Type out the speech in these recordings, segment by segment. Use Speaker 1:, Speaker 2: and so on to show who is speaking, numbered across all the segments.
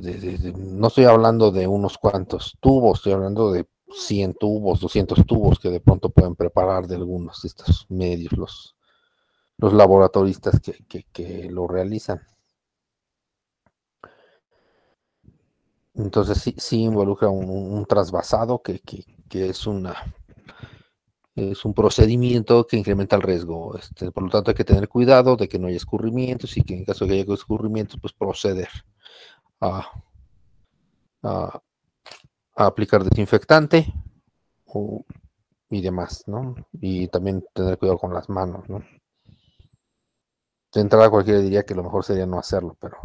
Speaker 1: no estoy hablando de unos cuantos tubos, estoy hablando de 100 tubos, 200 tubos que de pronto pueden preparar de algunos de estos medios los, laboratoristas que, lo realizan. Entonces sí, sí involucra un, trasvasado que, es una un procedimiento que incrementa el riesgo. Este, por lo tanto, hay que tener cuidado de que no haya escurrimientos y que en caso de que haya escurrimientos, pues proceder a, a, aplicar desinfectante y demás, ¿no? Y también tener cuidado con las manos, ¿no? De entrada cualquiera diría que lo mejor sería no hacerlo, pero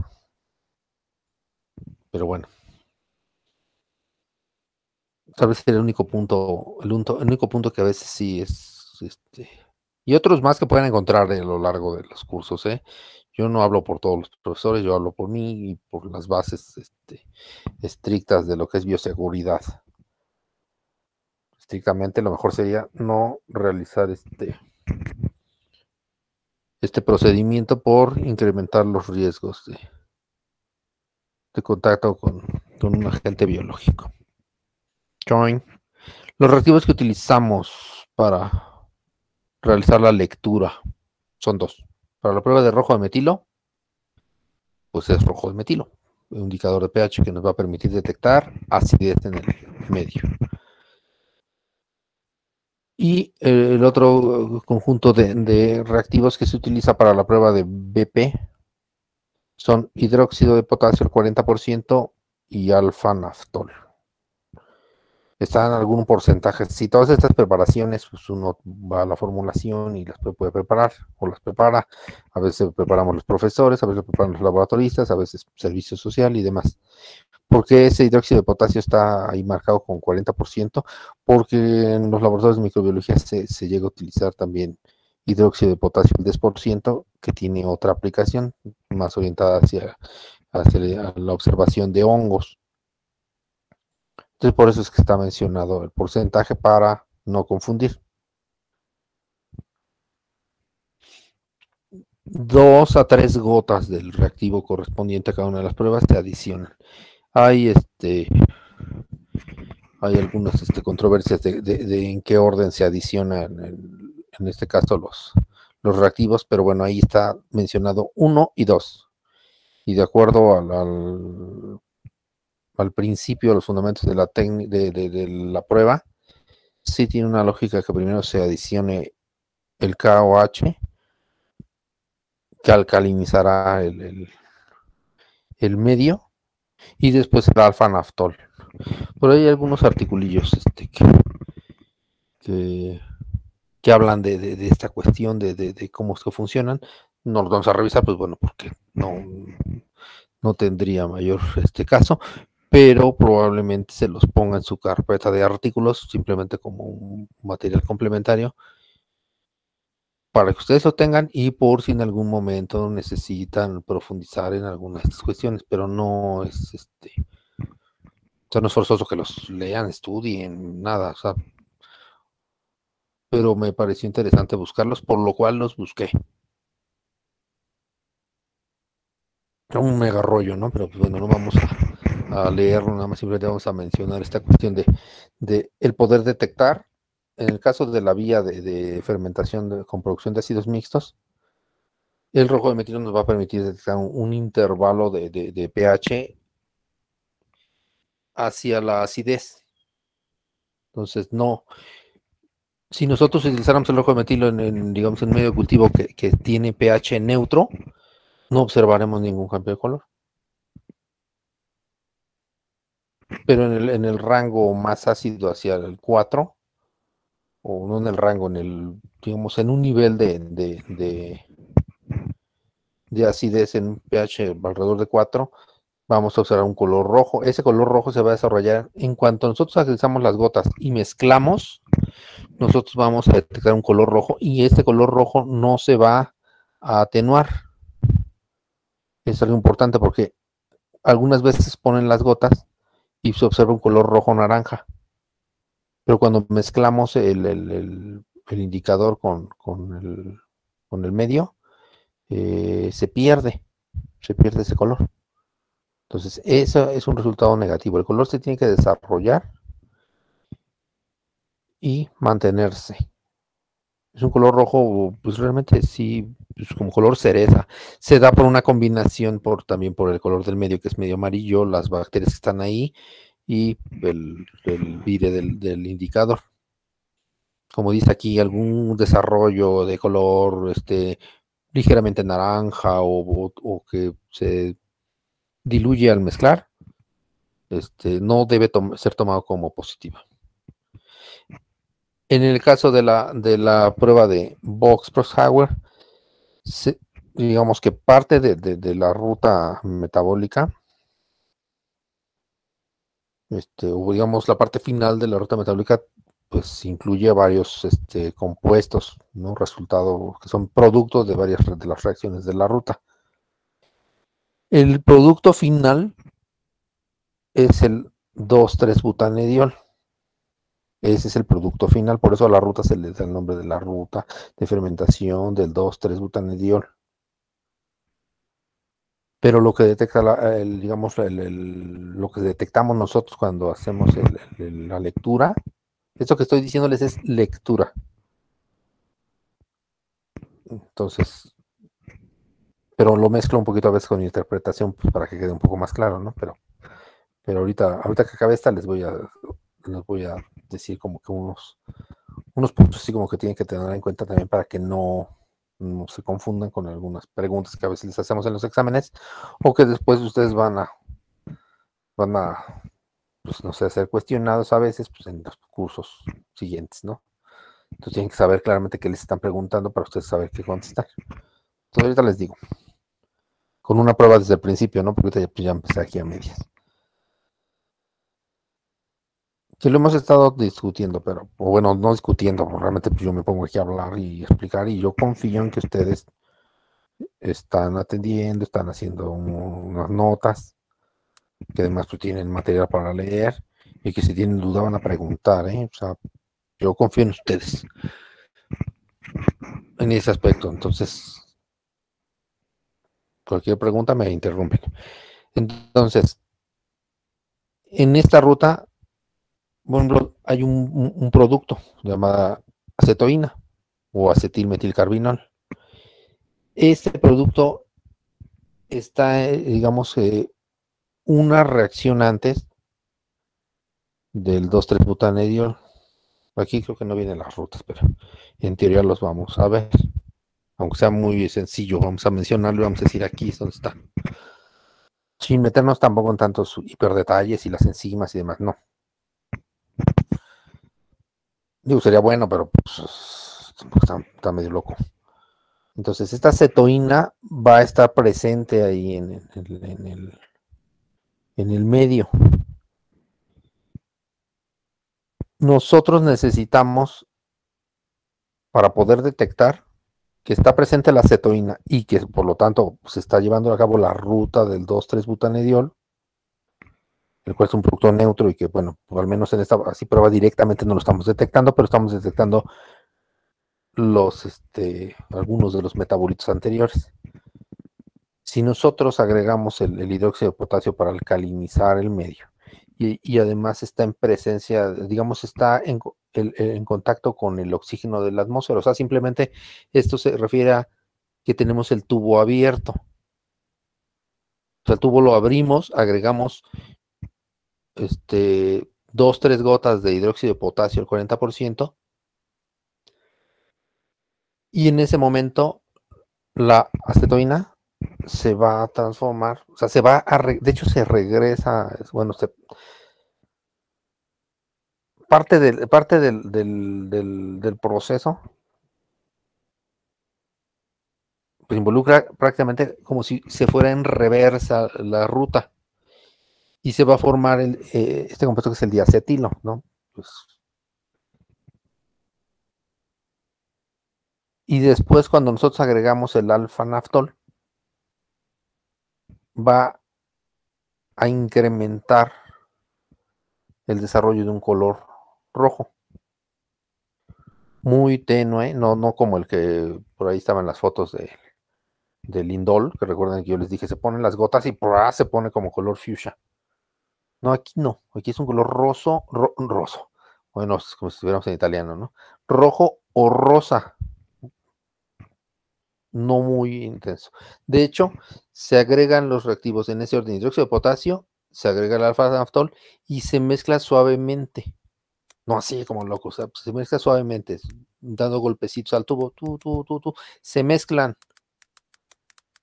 Speaker 1: pero bueno. Tal vez el único punto, el, único punto que a veces sí es este y otros más que pueden encontrar a lo largo de los cursos, ¿eh? Yo no hablo por todos los profesores, yo hablo por mí y por las bases este, estrictas de lo que es bioseguridad. Estrictamente lo mejor sería no realizar este, este procedimiento por incrementar los riesgos de, de contacto con, con, un agente biológico. Join. Los reactivos que utilizamos para realizar la lectura son dos. Para la prueba de rojo de metilo, pues es rojo de metilo, un indicador de pH que nos va a permitir detectar acidez en el medio. Y eh, el otro conjunto de, reactivos que se utiliza para la prueba de BP son hidróxido de potasio al 40% y alfa-naftol están en algún porcentaje. Si todas estas preparaciones, pues uno va a la formulación y las puede preparar o las prepara. A veces preparamos los profesores, a veces preparan los laboratoristas, a veces servicio social y demás. ¿Por qué ese hidróxido de potasio está ahí marcado con 40%? Porque en los laboratorios de microbiología se, llega a utilizar también hidróxido de potasio al 10%, que tiene otra aplicación más orientada hacia, hacia la observación de hongos. Entonces por eso es que está mencionado el porcentaje para no confundir. Dos a tres gotas del reactivo correspondiente a cada una de las pruebas se adicionan. Hay este hay algunas este, controversias de, en qué orden se adicionan en, este caso los, los reactivos, pero bueno, ahí está mencionado uno y dos. Y de acuerdo al al principio, los fundamentos de la, de, de, la prueba, sí tiene una lógica que primero se adicione el KOH, que alcalinizará el, el, medio, y después el alfa-naftol. Por ahí hay algunos articulillos este, que, que, hablan de, de, esta cuestión de, cómo es que funcionan. No los vamos a revisar, pues bueno, porque no, no tendría mayor este caso, pero probablemente se los ponga en su carpeta de artículos simplemente como un material complementario para que ustedes lo tengan y por si en algún momento necesitan profundizar en algunas de estas cuestiones, pero no es este no es forzoso que los lean, estudien, nada, o sea, pero me pareció interesante buscarlos, por lo cual los busqué. Un mega rollo, ¿no? Pero pues, bueno, no vamos a a leerlo, nada más simplemente vamos a mencionar esta cuestión de, el poder detectar, en el caso de la vía de, fermentación con producción de ácidos mixtos, el rojo de metilo nos va a permitir detectar un, intervalo de, pH hacia la acidez. Entonces, no. Si nosotros utilizáramos el rojo de metilo en, digamos, en medio de cultivo que, que, tiene pH neutro, no observaremos ningún cambio de color. Pero en el, en el rango más ácido hacia el 4, o no en el rango, en el, digamos, en un nivel de, de, de, acidez en pH alrededor de 4, vamos a observar un color rojo. Ese color rojo se va a desarrollar en cuanto nosotros utilizamos las gotas y mezclamos, nosotros vamos a detectar un color rojo y este color rojo no se va a atenuar. Es algo importante porque algunas veces ponen las gotas y se observa un color rojo-naranja. Pero cuando mezclamos el, indicador con, el, medio, eh, se pierde, se pierde ese color. Entonces, eso es un resultado negativo. El color se tiene que desarrollar y mantenerse. Es un color rojo, pues realmente sí, pues como color cereza. Se da por una combinación por también por el color del medio que es medio amarillo, las bacterias que están ahí y el, el vire del, indicador. Como dice aquí, algún desarrollo de color este, ligeramente naranja o, que se diluye al mezclar, este, no debe ser tomado como positivo. En el caso de la, de la prueba de box Hauer, digamos que parte de, la ruta metabólica, este, o digamos la parte final de la ruta metabólica, pues incluye varios este, compuestos, ¿no? Resultados que son productos de varias de las reacciones de la ruta. El producto final es el 2,3-butanediol. Ese es el producto final, por eso a la ruta se le da el nombre de la ruta de fermentación del 2,3-butanediol. Pero lo que detecta, la, digamos, lo que detectamos nosotros cuando hacemos la lectura, esto que estoy diciéndoles es lectura. Entonces, pero lo mezclo un poquito a veces con interpretación pues, para que quede un poco más claro, ¿no? Pero, pero ahorita, ahorita que acabe esta les voy a, les voy a decir como que unos, unos puntos así como que tienen que tener en cuenta también para que no, se confundan con algunas preguntas que a veces les hacemos en los exámenes o que después ustedes van a van a pues no sé ser cuestionados a veces pues en los cursos siguientes, ¿no? Entonces tienen que saber claramente qué les están preguntando para ustedes saber qué contestar. Entonces ahorita les digo, con una prueba desde el principio, ¿no? Porque ahorita ya, pues, ya empecé aquí a medias. Sí, lo hemos estado discutiendo, pero, bueno, no discutiendo, realmente pues yo me pongo aquí a hablar y explicar y yo confío en que ustedes están atendiendo, están haciendo unas notas, que además pues tienen material para leer y que si tienen duda van a preguntar, ¿eh? O sea, yo confío en ustedes en ese aspecto, entonces cualquier pregunta me interrumpen. Entonces, en esta ruta bueno, hay un, producto llamado acetoína o acetilmetilcarbinol. Este producto está, digamos, eh, una reacción antes del 2,3-butanediol. Aquí creo que no vienen las rutas, pero en teoría los vamos a ver. Aunque sea muy sencillo, vamos a mencionarlo vamos a decir aquí es donde está. Sin meternos tampoco en tantos hiperdetalles y las enzimas y demás, no. Digo, sería bueno, pero pues, está, medio loco. Entonces, esta cetoína va a estar presente ahí en, el, en el medio. Nosotros necesitamos, para poder detectar que está presente la cetoína y que por lo tanto se está llevando a cabo la ruta del 2,3-butanediol, el cual es un producto neutro y que, bueno, al menos en esta así prueba directamente no lo estamos detectando, pero estamos detectando los, este, algunos de los metabolitos anteriores. Si nosotros agregamos el, hidróxido de potasio para alcalinizar el medio y, además está en presencia, digamos, está en, en contacto con el oxígeno de la atmósfera, o sea, simplemente esto se refiere a que tenemos el tubo abierto. O sea, el tubo lo abrimos, agregamos este, dos, tres gotas de hidróxido de potasio, el 40%, y en ese momento la acetoína se va a transformar, o sea, se va a, de hecho se regresa, bueno, se, parte del, parte del, del, del, proceso involucra prácticamente como si se fuera en reversa la ruta y se va a formar eh, este compuesto que es el diacetilo, ¿no? Pues, y después cuando nosotros agregamos el alfa-naftol, va a incrementar el desarrollo de un color rojo. Muy tenue, no, no como el que por ahí estaban las fotos de del indol, que recuerden que yo les dije, se ponen las gotas y se pone como color fuchsia. No, aquí no, aquí es un color roso, roso. Bueno, es como si estuviéramos en italiano, ¿no? Rojo o rosa. No muy intenso. De hecho, se agregan los reactivos en ese orden hidróxido de potasio, se agrega el alfa naftol y se mezcla suavemente. No así como loco, pues, se mezcla suavemente, dando golpecitos al tubo, tú, tú, tú, tú, se mezclan.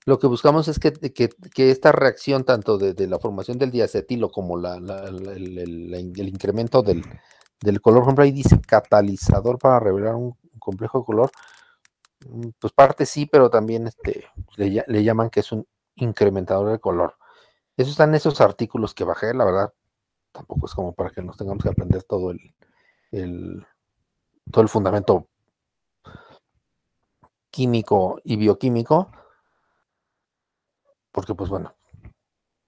Speaker 1: Lo que buscamos es que, esta reacción tanto de, la formación del diacetilo como el, incremento del, color, por ejemplo, ahí dice catalizador para revelar un, complejo de color, mm, pues parte sí, pero también este, le, llaman que es un incrementador de color. Eso están esos artículos que bajé, la verdad, tampoco es como para que nos tengamos que aprender todo el, todo el fundamento químico y bioquímico, porque pues bueno,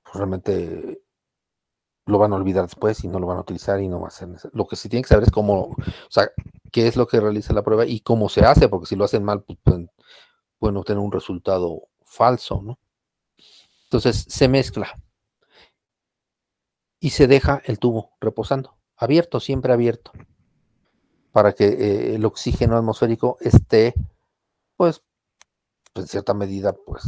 Speaker 1: pues realmente lo van a olvidar después y no lo van a utilizar y no va a ser Lo que sí tiene que saber es cómo, o sea, qué es lo que realiza la prueba y cómo se hace, porque si lo hacen mal, pues pueden, obtener un resultado falso, ¿no? Entonces se mezcla y se deja el tubo reposando, abierto, siempre abierto, para que eh, el oxígeno atmosférico esté, pues, en cierta medida, pues,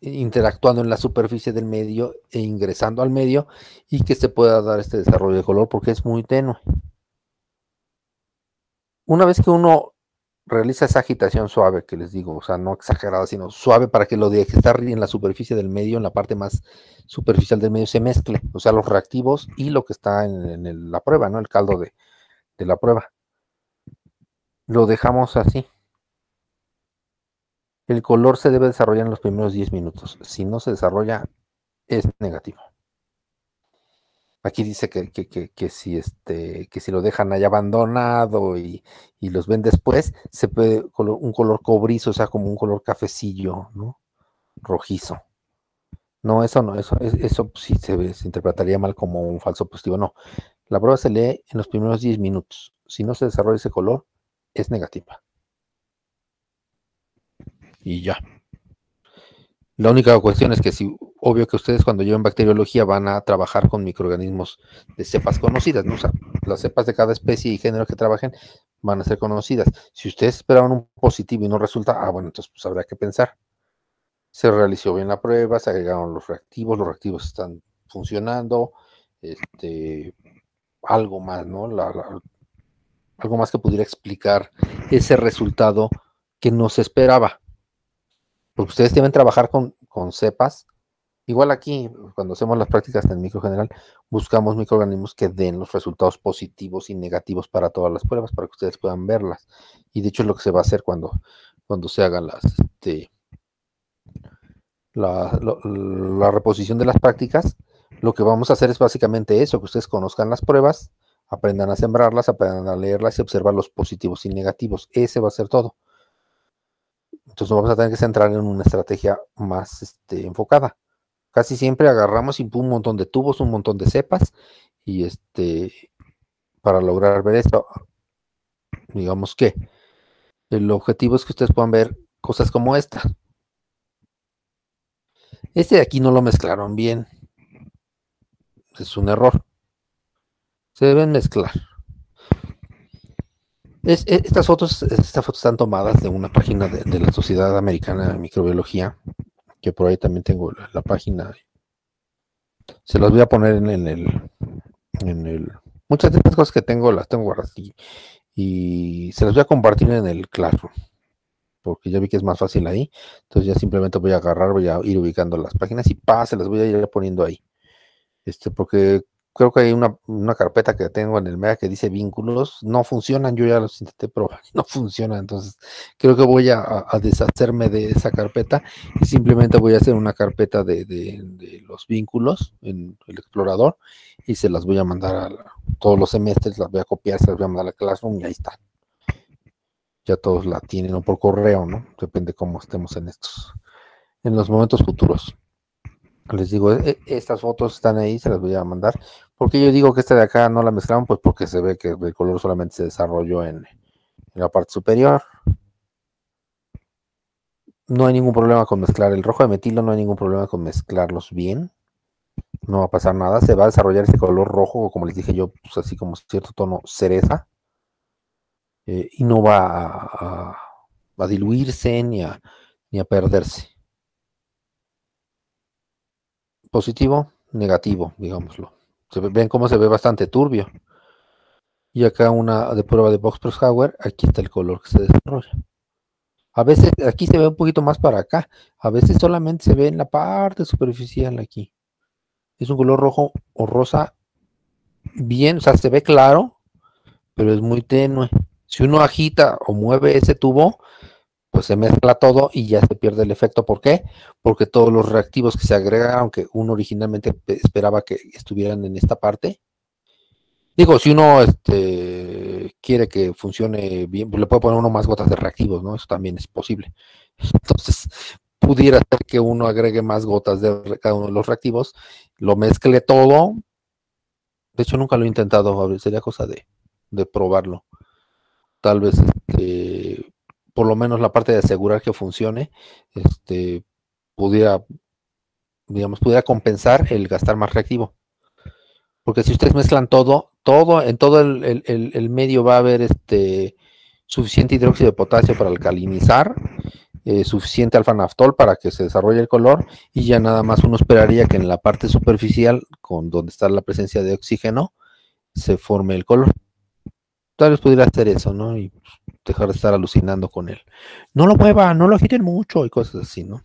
Speaker 1: interactuando en la superficie del medio e ingresando al medio y que se pueda dar este desarrollo de color porque es muy tenue. Una vez que uno realiza esa agitación suave que les digo, o sea, no exagerada, sino suave para que lo de estar en la superficie del medio, en la parte más superficial del medio, se mezcle, o sea, los reactivos y lo que está en, la prueba, ¿no? El caldo de la prueba. Lo dejamos así. El color se debe desarrollar en los primeros 10 minutos. Si no se desarrolla, es negativo. Aquí dice que, si este, que si lo dejan ahí abandonado y, los ven después, se puede un color cobrizo, o sea, como un color cafecillo, ¿no? Rojizo. No, eso no, eso, eso sí se, se interpretaría mal como un falso positivo. No. La prueba se lee en los primeros 10 minutos. Si no se desarrolla ese color, es negativa y ya. La única cuestión es que si, obvio que ustedes cuando lleven bacteriología van a trabajar con microorganismos de cepas conocidas, ¿no? O sea, las cepas de cada especie y género que trabajen van a ser conocidas. Si ustedes esperaban un positivo y no resulta, ah, bueno, entonces pues habrá que pensar. Se realizó bien la prueba, se agregaron los reactivos, los reactivos están funcionando, este, algo más, ¿no? algo más que pudiera explicar ese resultado que no se esperaba porque ustedes deben trabajar con, cepas. Igual aquí, cuando hacemos las prácticas en micro general, buscamos microorganismos que den los resultados positivos y negativos para todas las pruebas, para que ustedes puedan verlas. Y de hecho es lo que se va a hacer cuando, cuando se hagan las, este, la, la reposición de las prácticas. Lo que vamos a hacer es básicamente eso, que ustedes conozcan las pruebas, aprendan a sembrarlas, aprendan a leerlas y observar los positivos y negativos. Ese va a ser todo. Entonces vamos a tener que centrar en una estrategia más este, enfocada. Casi siempre agarramos un montón de tubos, un montón de cepas, y este, para lograr ver esto, digamos que el objetivo es que ustedes puedan ver cosas como esta. Este de aquí no lo mezclaron bien. Es un error. Se deben mezclar estas fotos, estas fotos están tomadas de una página de, la Sociedad Americana de Microbiología, que por ahí también tengo la, página. Se las voy a poner en, el, en el. Muchas de estas cosas que tengo las tengo guardadas y, se las voy a compartir en el Classroom, porque ya vi que es más fácil ahí. Entonces ya simplemente voy a agarrar, voy a ir ubicando las páginas y pa, se las voy a ir poniendo ahí. Este, porque creo que hay una, carpeta que tengo en el MEA que dice vínculos, no funcionan, yo ya los intenté probar, no funcionan, entonces creo que voy a, deshacerme de esa carpeta y simplemente voy a hacer una carpeta de, los vínculos en el explorador y se las voy a mandar a todos los semestres, las voy a copiar, se las voy a mandar a la Classroom y ahí está. Ya todos la tienen o por correo, ¿no? Depende cómo estemos en estos, en los momentos futuros. Les digo, e, estas fotos están ahí, se las voy a mandar. Porque yo digo que esta de acá no la mezclaron, pues porque se ve que el color solamente se desarrolló en, la parte superior. No hay ningún problema con mezclar el rojo de metilo, no hay ningún problema con mezclarlos bien. No va a pasar nada, se va a desarrollar ese color rojo, como les dije yo, pues así como cierto tono cereza. Eh, y no va a, diluirse ni a perderse. Positivo, negativo, digámoslo. Se ven cómo se ve bastante turbio. Y acá una de prueba de Box Hauer, aquí está el color que se desarrolla. A veces aquí se ve un poquito más para acá, a veces solamente se ve en la parte superficial aquí. Es un color rojo o rosa bien, o sea, se ve claro, pero es muy tenue. Si uno agita o mueve ese tubo, pues se mezcla todo y ya se pierde el efecto. ¿Por qué? Porque todos los reactivos que se agregan, aunque uno originalmente esperaba que estuvieran en esta parte, Digo, si uno este, quiere que funcione bien, pues le puede poner uno más gotas de reactivos, ¿no? Eso también es posible. Entonces, pudiera ser que uno agregue más gotas de cada uno de los reactivos, lo mezcle todo. De hecho, nunca lo he intentado, sería cosa de, de probarlo. Tal vez, este, por lo menos la parte de asegurar que funcione, este, pudiera, digamos, pudiera compensar el gastar más reactivo. Porque si ustedes mezclan todo, todo, en todo el, medio va a haber este suficiente hidróxido de potasio para alcalinizar, eh, suficiente alfa-naftol para que se desarrolle el color, y ya nada más uno esperaría que en la parte superficial, con donde está la presencia de oxígeno, se forme el color. Tal vez pudiera hacer eso, ¿no? Y dejar de estar alucinando con él. No lo mueva, no lo agiten mucho y cosas así, ¿no?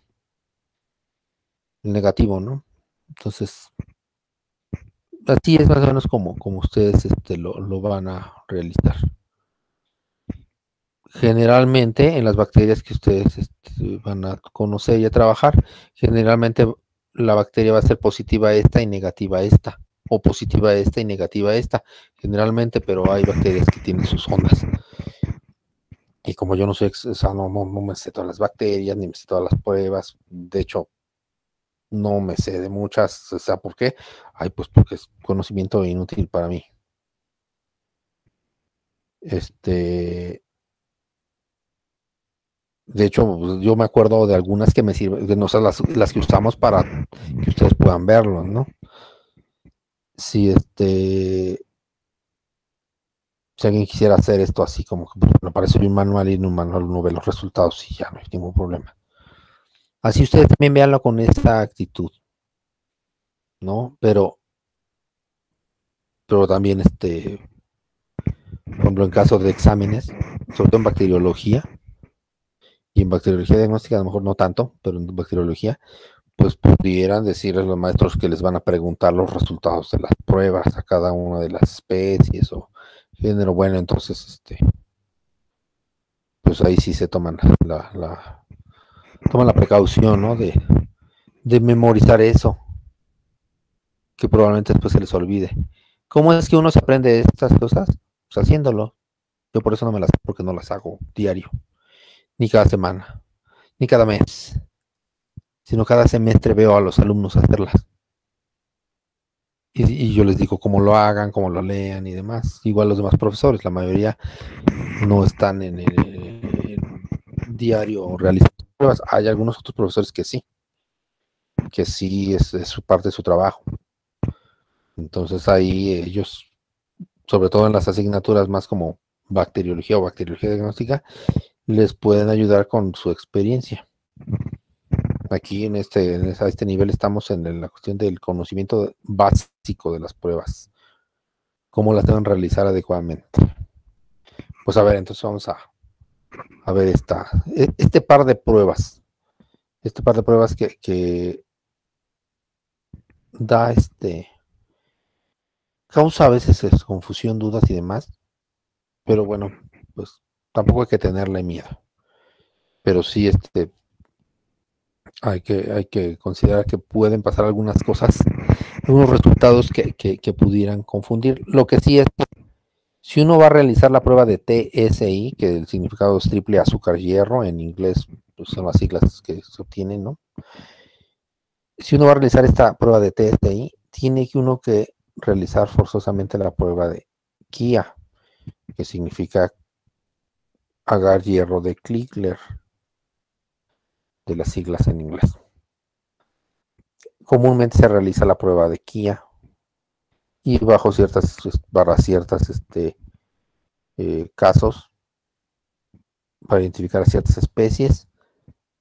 Speaker 1: El negativo, ¿no? Entonces, así es más o menos como, como ustedes este, lo, van a realizar. Generalmente en las bacterias que ustedes este, van a conocer y a trabajar, generalmente la bacteria va a ser positiva esta y negativa esta, o positiva esta y negativa esta, generalmente, pero hay bacterias que tienen sus ondas. Y como yo no soy, o no, no me sé todas las bacterias, ni me sé todas las pruebas, de hecho, no me sé de muchas, o sea, ¿por qué? Ay, pues porque es conocimiento inútil para mí. Este, de hecho, pues, yo me acuerdo de algunas que me sirven, de no las, las que usamos para que ustedes puedan verlo, ¿no? Si este, si alguien quisiera hacer esto así como que pues, parece un manual y en un manual uno ve los resultados y ya no hay ningún problema. Así ustedes también véanlo con esa actitud, ¿no? Pero, pero también, este, por ejemplo, en caso de exámenes, sobre todo en bacteriología, y en bacteriología diagnóstica a lo mejor no tanto, pero en bacteriología, pues pudieran decirles los maestros que les van a preguntar los resultados de las pruebas a cada una de las especies o género. Bueno, entonces, este, pues ahí sí se toman la, la toman la precaución, ¿no? De, de memorizar eso, que probablemente después se les olvide. ¿Cómo es que uno se aprende estas cosas? Pues haciéndolo. Yo por eso no me las, porque no las hago diario, ni cada semana, ni cada mes, sino cada semestre veo a los alumnos hacerlas. Y, yo les digo cómo lo hagan, cómo lo lean y demás. Igual los demás profesores, la mayoría no están en el, diario realizando hay algunos otros profesores que sí, que sí es, su parte de su trabajo. Entonces ahí ellos, sobre todo en las asignaturas más como bacteriología o bacteriología diagnóstica, les pueden ayudar con su experiencia. Aquí en este, a este nivel estamos en la cuestión del conocimiento básico de las pruebas, cómo las deben realizar adecuadamente. Pues a ver, entonces vamos a, a ver esta, e, este par de pruebas, este par de pruebas que, da este, causa a veces confusión, dudas y demás, pero bueno, pues tampoco hay que tenerle miedo, pero sí este, hay que, hay que considerar que pueden pasar algunas cosas, algunos resultados que, que pudieran confundir. Lo que sí es si uno va a realizar la prueba de TSI, que el significado es triple azúcar hierro, en inglés pues, son las siglas que se obtienen, ¿no? Si uno va a realizar esta prueba de TSI, tiene que uno que realizar forzosamente la prueba de KIA, que significa agar hierro de Klickler. De las siglas en inglés. Comúnmente se realiza la prueba de Kia y bajo ciertas, barra ciertas este, eh, casos para identificar ciertas especies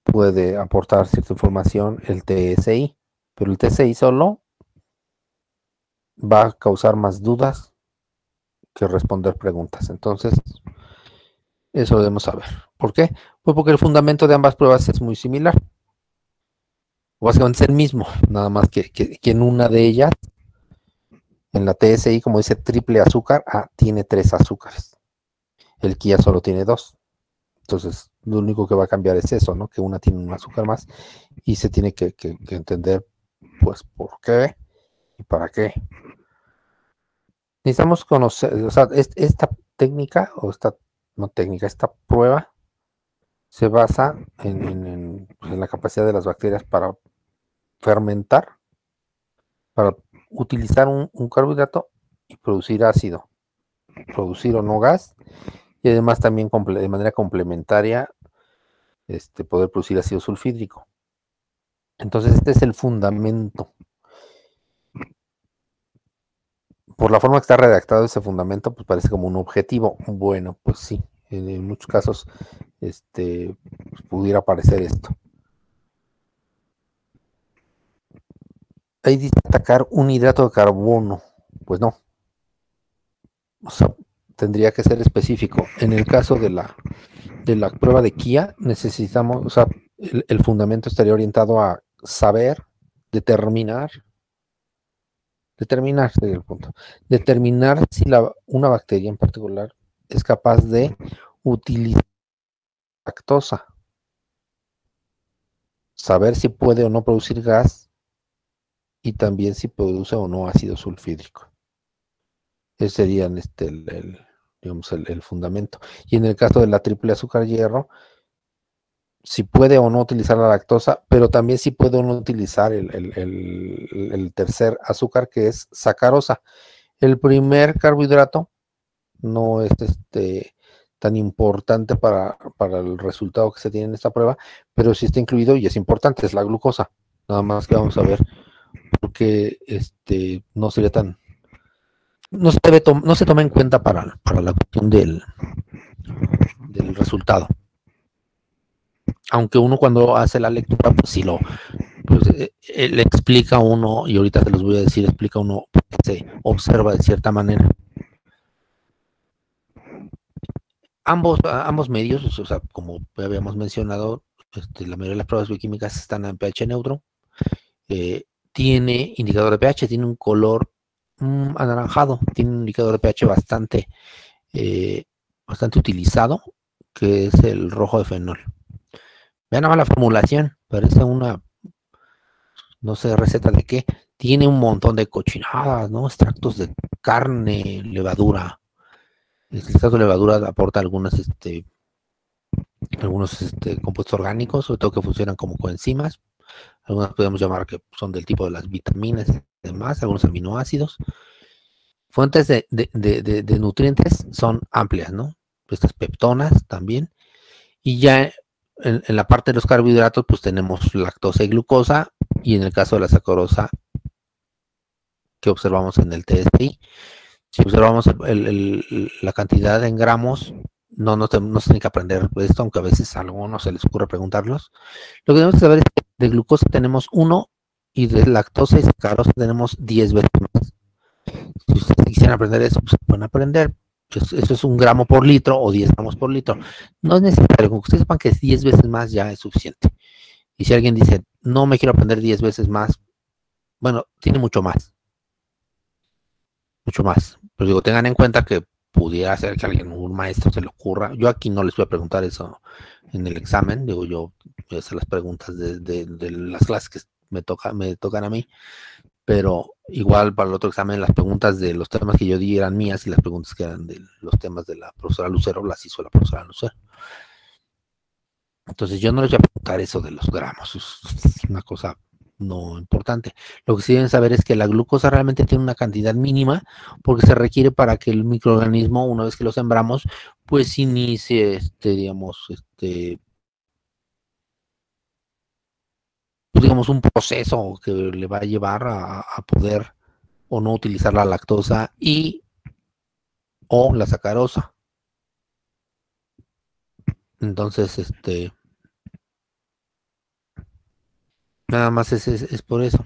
Speaker 1: puede aportar cierta información el TSI, pero el TSI solo va a causar más dudas que responder preguntas. Entonces, eso debemos saber. ¿Por qué? Pues porque el fundamento de ambas pruebas es muy similar. Básicamente es el mismo, nada más que, en una de ellas, en la TSI, como dice triple azúcar, ah, tiene tres azúcares. El Kia solo tiene dos. Entonces, lo único que va a cambiar es eso, ¿no? Que una tiene un azúcar más y se tiene que, que entender, pues, por qué y para qué. Necesitamos conocer, o sea, esta técnica o esta técnica, esta prueba se basa en, la capacidad de las bacterias para fermentar, para utilizar un, carbohidrato y producir ácido, producir o no gas, y además también de manera complementaria este, poder producir ácido sulfídrico. Entonces este es el fundamento por la forma que está redactado ese fundamento, pues parece como un objetivo. Bueno, pues sí, en, muchos casos este, pudiera parecer esto. Ahí dice atacar un hidrato de carbono. Pues no. O sea, tendría que ser específico. En el caso de la, de la prueba de Kia, necesitamos, o sea, el fundamento estaría orientado a saber, determinar Determinar, el punto. Determinar si una bacteria en particular es capaz de utilizar lactosa. Saber si puede o no producir gas y también si produce o no ácido sulfídrico. Ese sería este, el, digamos, el, fundamento. Y en el caso de la triple azúcar hierro, si puede o no utilizar la lactosa, pero también si puede o no utilizar el, tercer azúcar que es sacarosa. El primer carbohidrato no es este tan importante para, el resultado que se tiene en esta prueba, pero sí está incluido y es importante, es la glucosa. Nada más que vamos a ver porque este no sería tan no se debe no se toma en cuenta para, para la cuestión del, del resultado aunque uno cuando hace la lectura, pues sí lo pues, eh, eh, le explica uno, y ahorita te los voy a decir, explica uno, se observa de cierta manera. Ambos, ambos medios, o sea, como habíamos mencionado, este, la mayoría de las pruebas bioquímicas están en pH neutro. Eh, tiene indicador de pH, tiene un color mm, anaranjado, tiene un indicador de pH bastante, bastante utilizado, que es el rojo de fenol. Vean nada más la formulación, parece una, no sé, receta de qué. Tiene un montón de cochinadas, ¿no? Extractos de carne, levadura. El extracto de levadura aporta algunas, este, algunos este, compuestos orgánicos, sobre todo que funcionan como coenzimas. Algunas podemos llamar que son del tipo de las vitaminas y demás, algunos aminoácidos. Fuentes de, de nutrientes son amplias, ¿no? Estas peptonas también. Y ya en, la parte de los carbohidratos, pues tenemos lactosa y glucosa, y en el caso de la sacarosa, que observamos en el TSI, si observamos la cantidad en gramos, no, no, no se tiene que aprender esto, aunque a veces a algunos se les ocurre preguntarlos. Lo que tenemos que saber es que de glucosa tenemos uno y de lactosa y sacarosa tenemos 10 veces más. Si ustedes quisieran aprender eso, pues pueden aprender, eso es un gramo por litro o 10 gramos por litro. No es necesario, con que ustedes sepan que 10 veces más ya es suficiente. Y si alguien dice, no me quiero aprender 10 veces más, bueno, tiene mucho más. Mucho más. Pero digo, tengan en cuenta que pudiera ser que alguien, un maestro se le ocurra. Yo aquí no les voy a preguntar eso en el examen. Digo, yo voy a hacer las preguntas de, de las clases que me, toca, me tocan a mí pero igual para el otro examen las preguntas de los temas que yo di eran mías y las preguntas que eran de los temas de la profesora Lucero las hizo la profesora Lucero. Entonces yo no les voy a preguntar eso de los gramos, es una cosa no importante. Lo que sí deben saber es que la glucosa realmente tiene una cantidad mínima porque se requiere para que el microorganismo, una vez que lo sembramos, pues inicie, este, digamos, este, digamos, un proceso que le va a llevar a, poder o no utilizar la lactosa y o la sacarosa. Entonces, este, nada más es, es, por eso.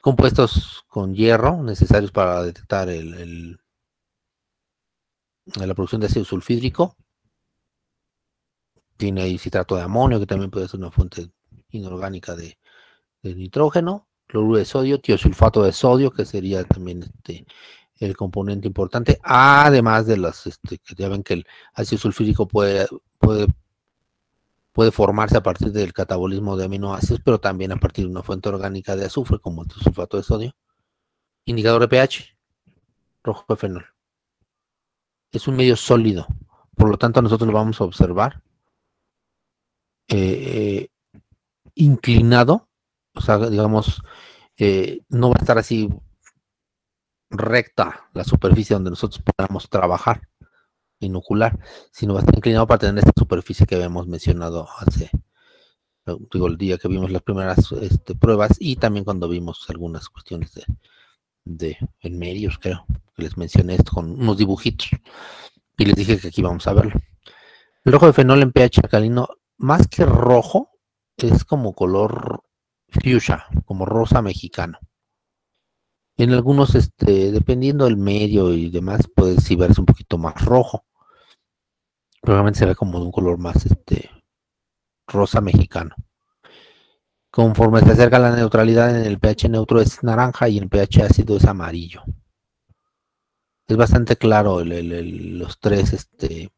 Speaker 1: Compuestos con hierro necesarios para detectar el, la producción de ácido sulfídrico. Tiene ahí citrato de amonio, que también puede ser una fuente inorgánica de, nitrógeno. Cloruro de sodio, tiosulfato de sodio, que sería también este, el componente importante, además de las, este, que ya ven que el ácido sulfúrico puede, formarse a partir del catabolismo de aminoácidos, pero también a partir de una fuente orgánica de azufre, como el sulfato de sodio. Indicador de pH, rojo de fenol. Es un medio sólido, por lo tanto nosotros lo vamos a observar eh, inclinado, o sea, digamos, eh, no va a estar así recta la superficie donde nosotros podamos trabajar, inocular, sino va a estar inclinado para tener esta superficie que habíamos mencionado hace, digo, el día que vimos las primeras este, pruebas y también cuando vimos algunas cuestiones de, de en medios, creo, que les mencioné esto con unos dibujitos y les dije que aquí vamos a verlo. El rojo de fenol en pH alcalino, más que rojo, es como color fuchsia, como rosa mexicano. En algunos, este, dependiendo del medio y demás, puede sí verse un poquito más rojo. Probablemente se ve como de un color más este, rosa mexicano. Conforme se acerca la neutralidad en el pH neutro es naranja y en el pH ácido es amarillo. Es bastante claro los tres este,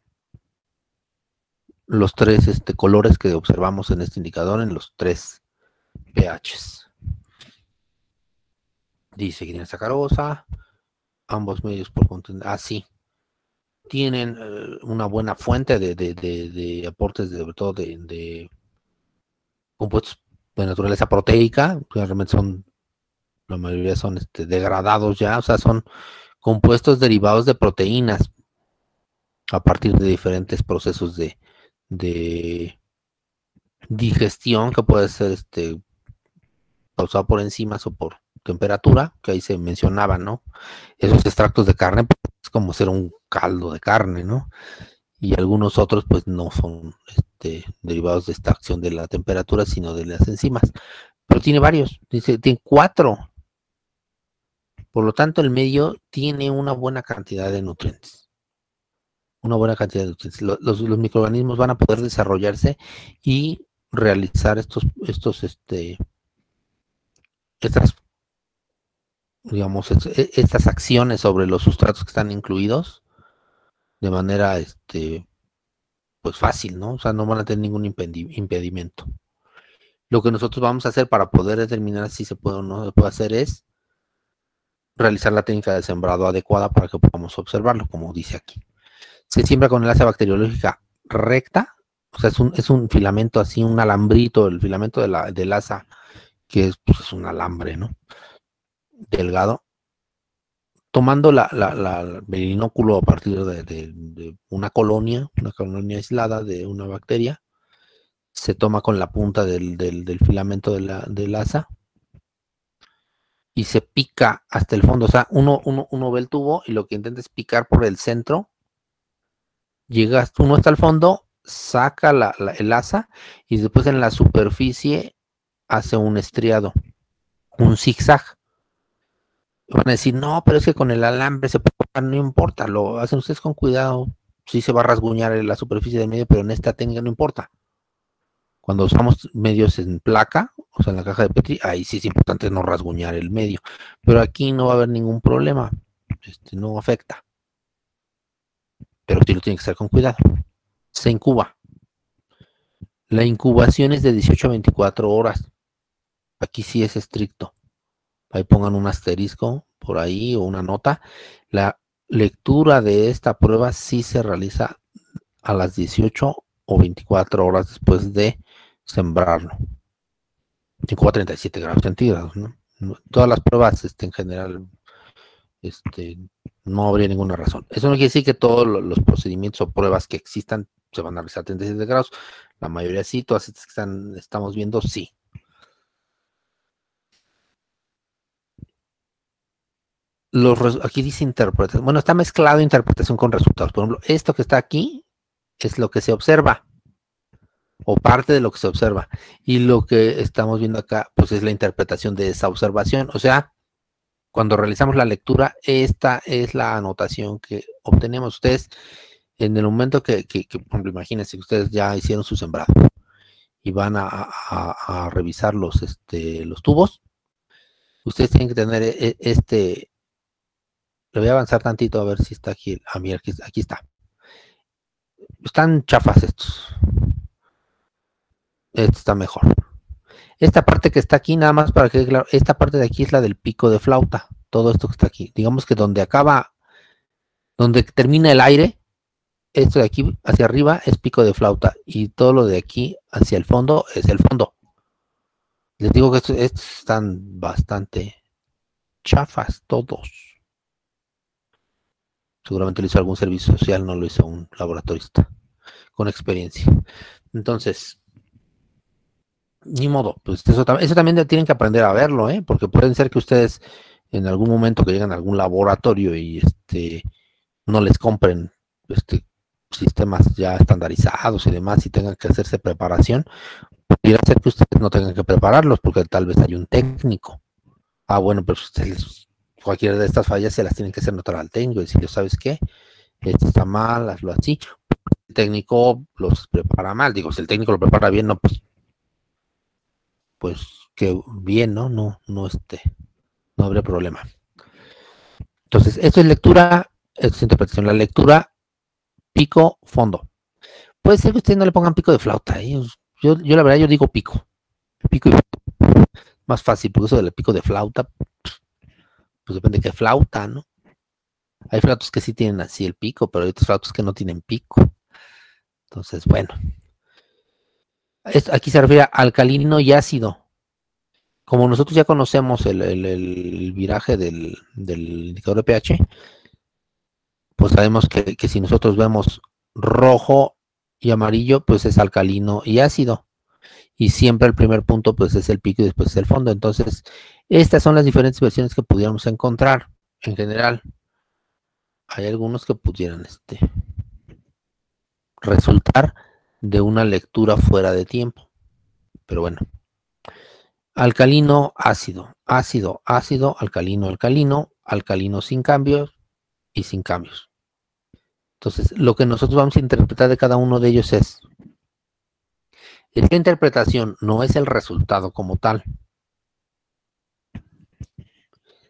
Speaker 1: los tres este, colores que observamos en este indicador en los tres pHs. Dice que sacarosa, ambos medios por contener. Ah, sí. Tienen eh, una buena fuente de, de, de, aportes, de, sobre todo de, compuestos de naturaleza proteica. Realmente son, la mayoría son este, degradados ya, o sea, son compuestos derivados de proteínas a partir de diferentes procesos de, de digestión que puede ser este causado por enzimas o por temperatura, que ahí se mencionaba, ¿no? Esos extractos de carne pues, es como ser un caldo de carne, ¿no? Y algunos otros pues no son este, derivados de esta acción de la temperatura, sino de las enzimas. Pero tiene varios, dice, tiene cuatro. Por lo tanto, el medio tiene una buena cantidad de nutrientes. Una buena cantidad de. Los, los, microorganismos van a poder desarrollarse y realizar estos, estos, este, estas digamos, e, estas acciones sobre los sustratos que están incluidos de manera, este, pues fácil, ¿no? O sea, no van a tener ningún impedimento. Lo que nosotros vamos a hacer para poder determinar si se puede o no se puede hacer es realizar la técnica de sembrado adecuada para que podamos observarlo, como dice aquí. Se siembra con enlace bacteriológica recta, o sea, es un, es un filamento así, un alambrito, el filamento de la, del asa, que es, pues, es un alambre, ¿no? delgado, tomando la, el binóculo a partir de, una colonia, una colonia aislada de una bacteria, se toma con la punta del, filamento de la, del asa y se pica hasta el fondo. O sea, uno, uno, uno ve el tubo y lo que intenta es picar por el centro. Llegas uno hasta el fondo, saca el asa y después en la superficie hace un estriado, un zigzag. Van a decir, no, pero es que con el alambre se puede, no importa, lo hacen ustedes con cuidado. Sí se va a rasguñar la superficie del medio, pero en esta técnica no importa. Cuando usamos medios en placa, o sea, en la caja de Petri, ahí sí es importante no rasguñar el medio. Pero aquí no va a haber ningún problema. Este, no afecta. Pero sí lo tiene que hacer con cuidado. Se incuba. La incubación es de 18 a 24 horas. Aquí sí es estricto ahí pongan un asterisco por ahí o una nota. La lectura de esta prueba sí se realiza a las 18 o 24 horas después de sembrarlo. 5 a 37 grados centígrados. Todas las pruebas este, en general este, no habría ninguna razón. Eso no quiere decir que todos los procedimientos o pruebas que existan se van a realizar a 37 grados. La mayoría sí, todas estas que están, estamos viendo sí. Los, aquí dice interpretación. Bueno, está mezclado interpretación con resultados. Por ejemplo, esto que está aquí es lo que se observa o parte de lo que se observa. Y lo que estamos viendo acá, pues es la interpretación de esa observación. O sea, cuando realizamos la lectura, esta es la anotación que obtenemos. Ustedes, en el momento que, por ejemplo, imagínense que ustedes ya hicieron su sembrado y van a, revisar los, este, los tubos, ustedes tienen que tener e, e, este, le voy a avanzar tantito a ver si está aquí, a mí aquí, aquí está. Están chafas estos. Este está mejor. Esta parte que está aquí, nada más para que esta parte de aquí es la del pico de flauta. Todo esto que está aquí. Digamos que donde acaba, donde termina el aire, esto de aquí hacia arriba es pico de flauta. Y todo lo de aquí hacia el fondo es el fondo. Les digo que estos, están bastante chafas todos. Seguramente lo hizo algún servicio social, no lo hizo un laboratorista con experiencia. Entonces, ni modo, pues eso, también tienen que aprender a verlo, ¿eh? porque pueden ser que ustedes en algún momento que lleguen a algún laboratorio y este no les compren este sistemas ya estandarizados y demás y tengan que hacerse preparación, pudiera ser que ustedes no tengan que prepararlos porque tal vez hay un técnico. Ah, bueno, pero ustedes cualquiera de estas fallas se las tienen que hacer notar al técnico y decirle, ¿sabes qué? Esto está mal, hazlo así. El técnico los prepara mal. Digo, si el técnico lo prepara bien, no, pues pues que bien, ¿no? No, no este, no habría problema. Entonces, esto es lectura, esto es interpretación. La lectura, pico, fondo. Puede ser que ustedes no le pongan pico de flauta. ¿eh? Yo, yo la verdad, yo digo pico. Pico y Más fácil, porque eso del pico de flauta, pues depende de qué flauta, ¿no? Hay flautas que sí tienen así el pico, pero hay otros flautas que no tienen pico. Entonces, bueno, aquí se refiere a alcalino y ácido. Como nosotros ya conocemos el, viraje del, indicador de pH, pues sabemos que, si nosotros vemos rojo y amarillo, pues es alcalino y ácido. Y siempre el primer punto, pues es el pico y después es el fondo. Entonces, estas son las diferentes versiones que pudiéramos encontrar en general. Hay algunos que pudieran este, resultar de una lectura fuera de tiempo. Pero bueno. Alcalino, ácido, ácido, ácido, alcalino, alcalino, alcalino sin cambios y sin cambios. Entonces, lo que nosotros vamos a interpretar de cada uno de ellos es, esta interpretación no es el resultado como tal.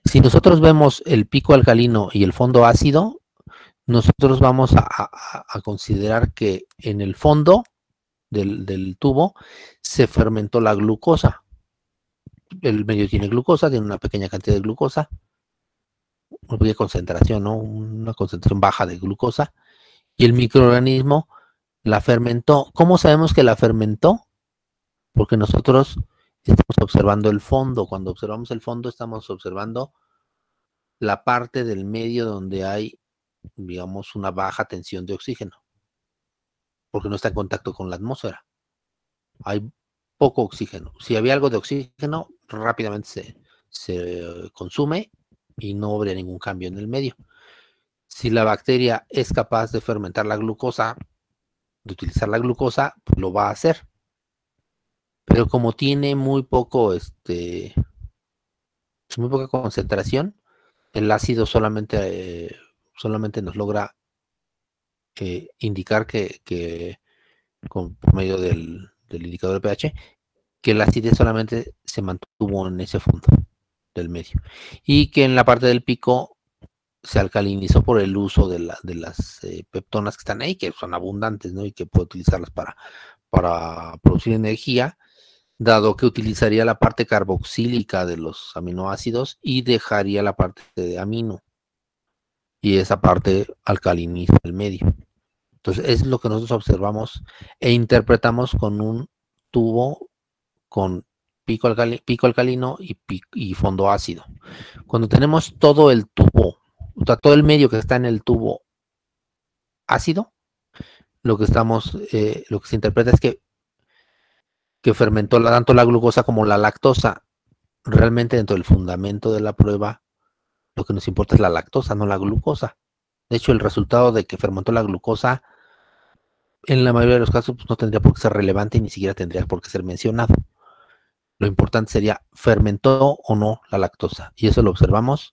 Speaker 1: Si nosotros vemos el pico alcalino y el fondo ácido, nosotros vamos a, considerar que en el fondo del, tubo se fermentó la glucosa. El medio tiene glucosa, tiene una pequeña cantidad de glucosa, una pequeña concentración, ¿no? Una concentración baja de glucosa. Y el microorganismo la fermentó. ¿Cómo sabemos que la fermentó? Porque nosotros estamos observando el fondo. Cuando observamos el fondo, estamos observando la parte del medio donde hay digamos, una baja tensión de oxígeno, porque no está en contacto con la atmósfera. Hay poco oxígeno. Si había algo de oxígeno, rápidamente se, se consume y no habría ningún cambio en el medio. Si la bacteria es capaz de fermentar la glucosa, de utilizar la glucosa, pues lo va a hacer. Pero como tiene muy poco, este, muy poca concentración, el ácido solamente eh, solamente nos logra eh, indicar que, con, por medio del, indicador de pH, que la acidez solamente se mantuvo en ese fondo del medio y que en la parte del pico se alcalinizó por el uso de, las eh, peptonas que están ahí, que son abundantes. Y que puede utilizarlas para producir energía, dado que utilizaría la parte carboxílica de los aminoácidos y dejaría la parte de amino y esa parte alcaliniza el medio. Entonces, es lo que nosotros observamos e interpretamos con un tubo con pico, alcalino y, y, fondo ácido. Cuando tenemos todo el tubo, o sea, todo el medio que está en el tubo ácido, lo que estamos, eh, lo que se interpreta es que que fermentó tanto la glucosa como la lactosa. Realmente dentro del fundamento de la prueba, lo que nos importa es la lactosa, no la glucosa. De hecho, el resultado de que fermentó la glucosa, en la mayoría de los casos, pues, no tendría por qué ser relevante y ni siquiera tendría por qué ser mencionado. Lo importante sería, ¿fermentó o no la lactosa? Y eso lo observamos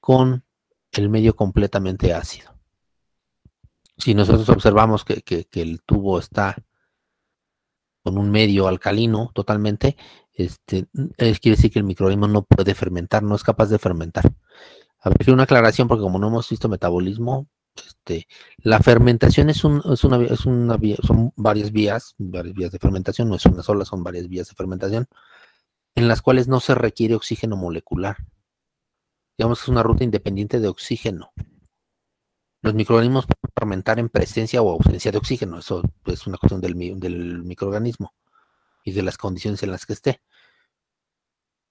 Speaker 1: con el medio completamente ácido. Si nosotros observamos que, el tubo está con un medio alcalino totalmente, este, quiere decir que el microorganismo no puede fermentar, no es capaz de fermentar. A ver, una aclaración, porque como no hemos visto metabolismo, este, la fermentación es, un, es, una, es una vía, son varias vías, varias vías de fermentación, no es una sola, son varias vías de fermentación, en las cuales no se requiere oxígeno molecular. Digamos que es una ruta independiente de oxígeno. Los microorganismos fermentar en presencia o ausencia de oxígeno, eso es una cuestión del, del microorganismo y de las condiciones en las que esté.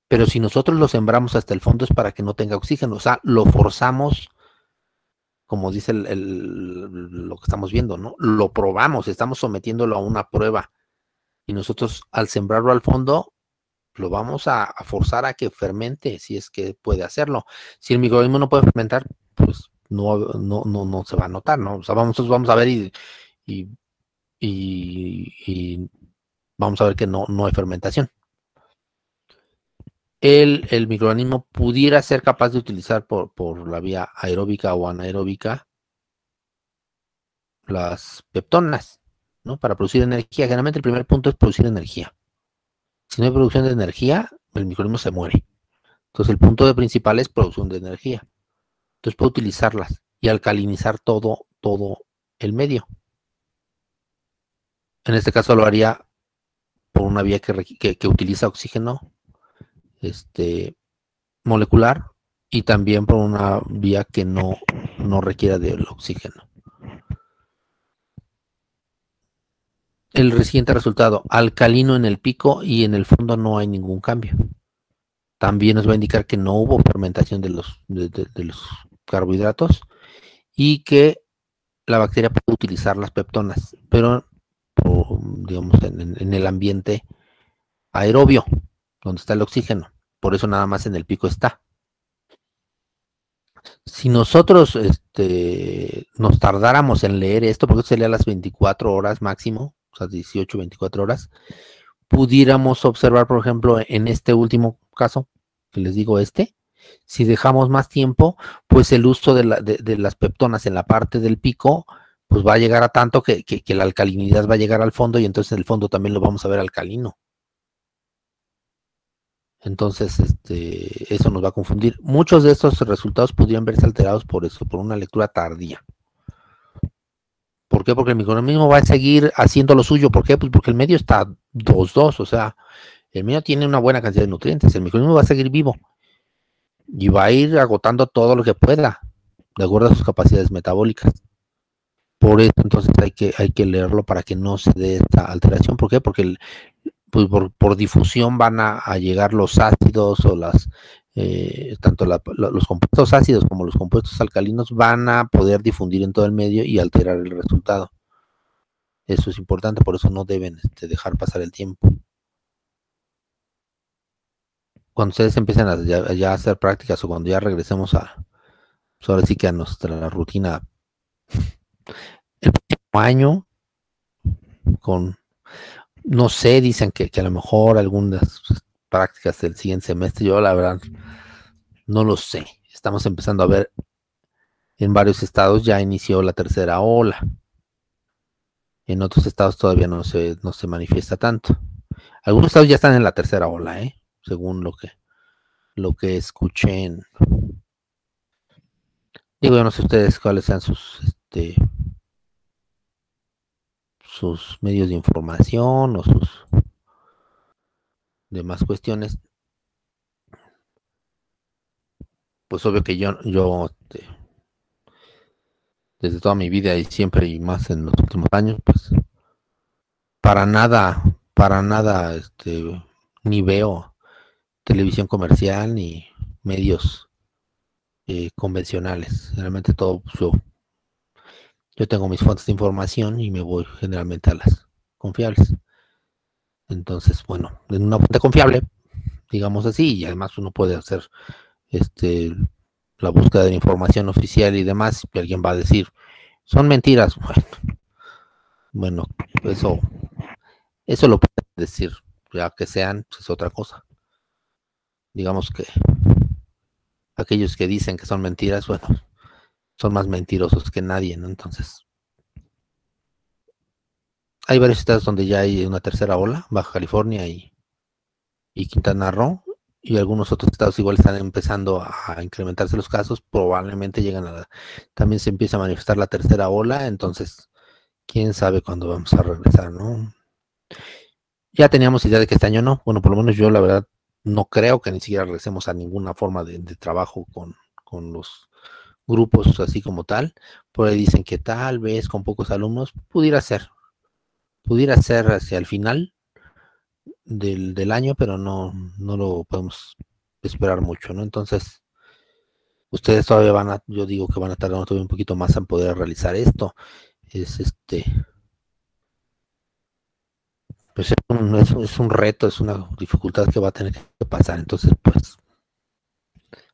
Speaker 1: Pero si nosotros lo sembramos hasta el fondo es para que no tenga oxígeno, o sea, lo forzamos como dice lo que estamos viendo, ¿no? Lo probamos, estamos sometiéndolo a una prueba y nosotros al sembrarlo al fondo lo vamos a, forzar a que fermente si es que puede hacerlo. Si el microorganismo no puede fermentar, pues no, no, no, no se va a notar, ¿no? O sea, vamos, vamos a ver y, y, y, vamos a ver que no, no hay fermentación el, microorganismo pudiera ser capaz de utilizar por, por la vía aeróbica o anaeróbica las peptonas, ¿no? Para producir energía. Generalmente el primer punto es producir energía. Si no hay producción de energía, el microorganismo se muere. Entonces el punto de principal es producción de energía. Entonces puede utilizarlas y alcalinizar todo, todo el medio. En este caso lo haría por una vía que, que utiliza oxígeno este, molecular y también por una vía que no, no requiera del oxígeno. El siguiente resultado, alcalino en el pico y en el fondo no hay ningún cambio. También nos va a indicar que no hubo fermentación de los, de, los carbohidratos y que la bacteria puede utilizar las peptonas, pero digamos en el ambiente aerobio, donde está el oxígeno. Por eso nada más en el pico está. Si nosotros este, nos tardáramos en leer esto, porque sería las 24 horas máximo, o sea, 18, 24 horas, pudiéramos observar, por ejemplo, en este último caso, que les digo este, si dejamos más tiempo, pues el uso de, las peptonas en la parte del pico, pues va a llegar a tanto que, la alcalinidad va a llegar al fondo y entonces el fondo también lo vamos a ver alcalino. Entonces, este, eso nos va a confundir. Muchos de estos resultados podrían verse alterados por eso, por una lectura tardía. ¿Por qué? Porque el microorganismo va a seguir haciendo lo suyo. ¿Por qué? Pues porque el medio está 2-2, o sea, el medio tiene una buena cantidad de nutrientes. El microorganismo va a seguir vivo y va a ir agotando todo lo que pueda, de acuerdo a sus capacidades metabólicas. Por eso entonces hay que, hay que leerlo para que no se dé esta alteración. ¿Por qué? Porque el, pues por, difusión van a, llegar los ácidos o las, eh, tanto los compuestos ácidos como los compuestos alcalinos van a poder difundir en todo el medio y alterar el resultado. Eso es importante, por eso no deben este, dejar pasar el tiempo. Cuando ustedes empiecen a ya, hacer prácticas o cuando ya regresemos a, pues ahora sí que a nuestra rutina, el próximo año, con no sé, dicen que, a lo mejor algunas prácticas del siguiente semestre, yo la verdad no lo sé. Estamos empezando a ver en varios estados ya inició la tercera ola. En otros estados todavía no se, no se manifiesta tanto. Algunos estados ya están en la tercera ola, ¿eh? Según lo que, lo que escuché en... Digo, yo no sé ustedes cuáles sean sus este, sus medios de información o sus demás cuestiones, pues obvio que yo, yo este, desde toda mi vida y siempre y más en los últimos años, pues para nada, para nada, este, ni veo televisión comercial ni medios eh, convencionales. Realmente todo pues, yo tengo mis fuentes de información y me voy generalmente a las confiables. Entonces, bueno, en una fuente confiable, digamos así, y además uno puede hacer este la búsqueda de información oficial y demás, y alguien va a decir, son mentiras. Bueno, bueno eso, eso lo puede decir, ya que sean, pues, es otra cosa. Digamos que aquellos que dicen que son mentiras, bueno, son más mentirosos que nadie, ¿no? Entonces, hay varios estados donde ya hay una tercera ola, Baja California y, y Quintana Roo, y algunos otros estados igual están empezando a incrementarse los casos, probablemente llegan a la, también se empieza a manifestar la tercera ola, entonces quién sabe cuándo vamos a regresar, ¿no? Ya teníamos idea de que este año no, bueno, por lo menos yo la verdad no creo que ni siquiera regresemos a ninguna forma de, trabajo con, con, los grupos así como tal, por ahí dicen que tal vez con pocos alumnos pudiera ser, pudiera ser hacia el final, del, año, pero no, no lo podemos esperar mucho, ¿no? Entonces, ustedes todavía van a, yo digo que van a tardar todavía un poquito más en poder realizar esto. Es este, pues es un, es, un reto, es una dificultad que va a tener que pasar. Entonces, pues,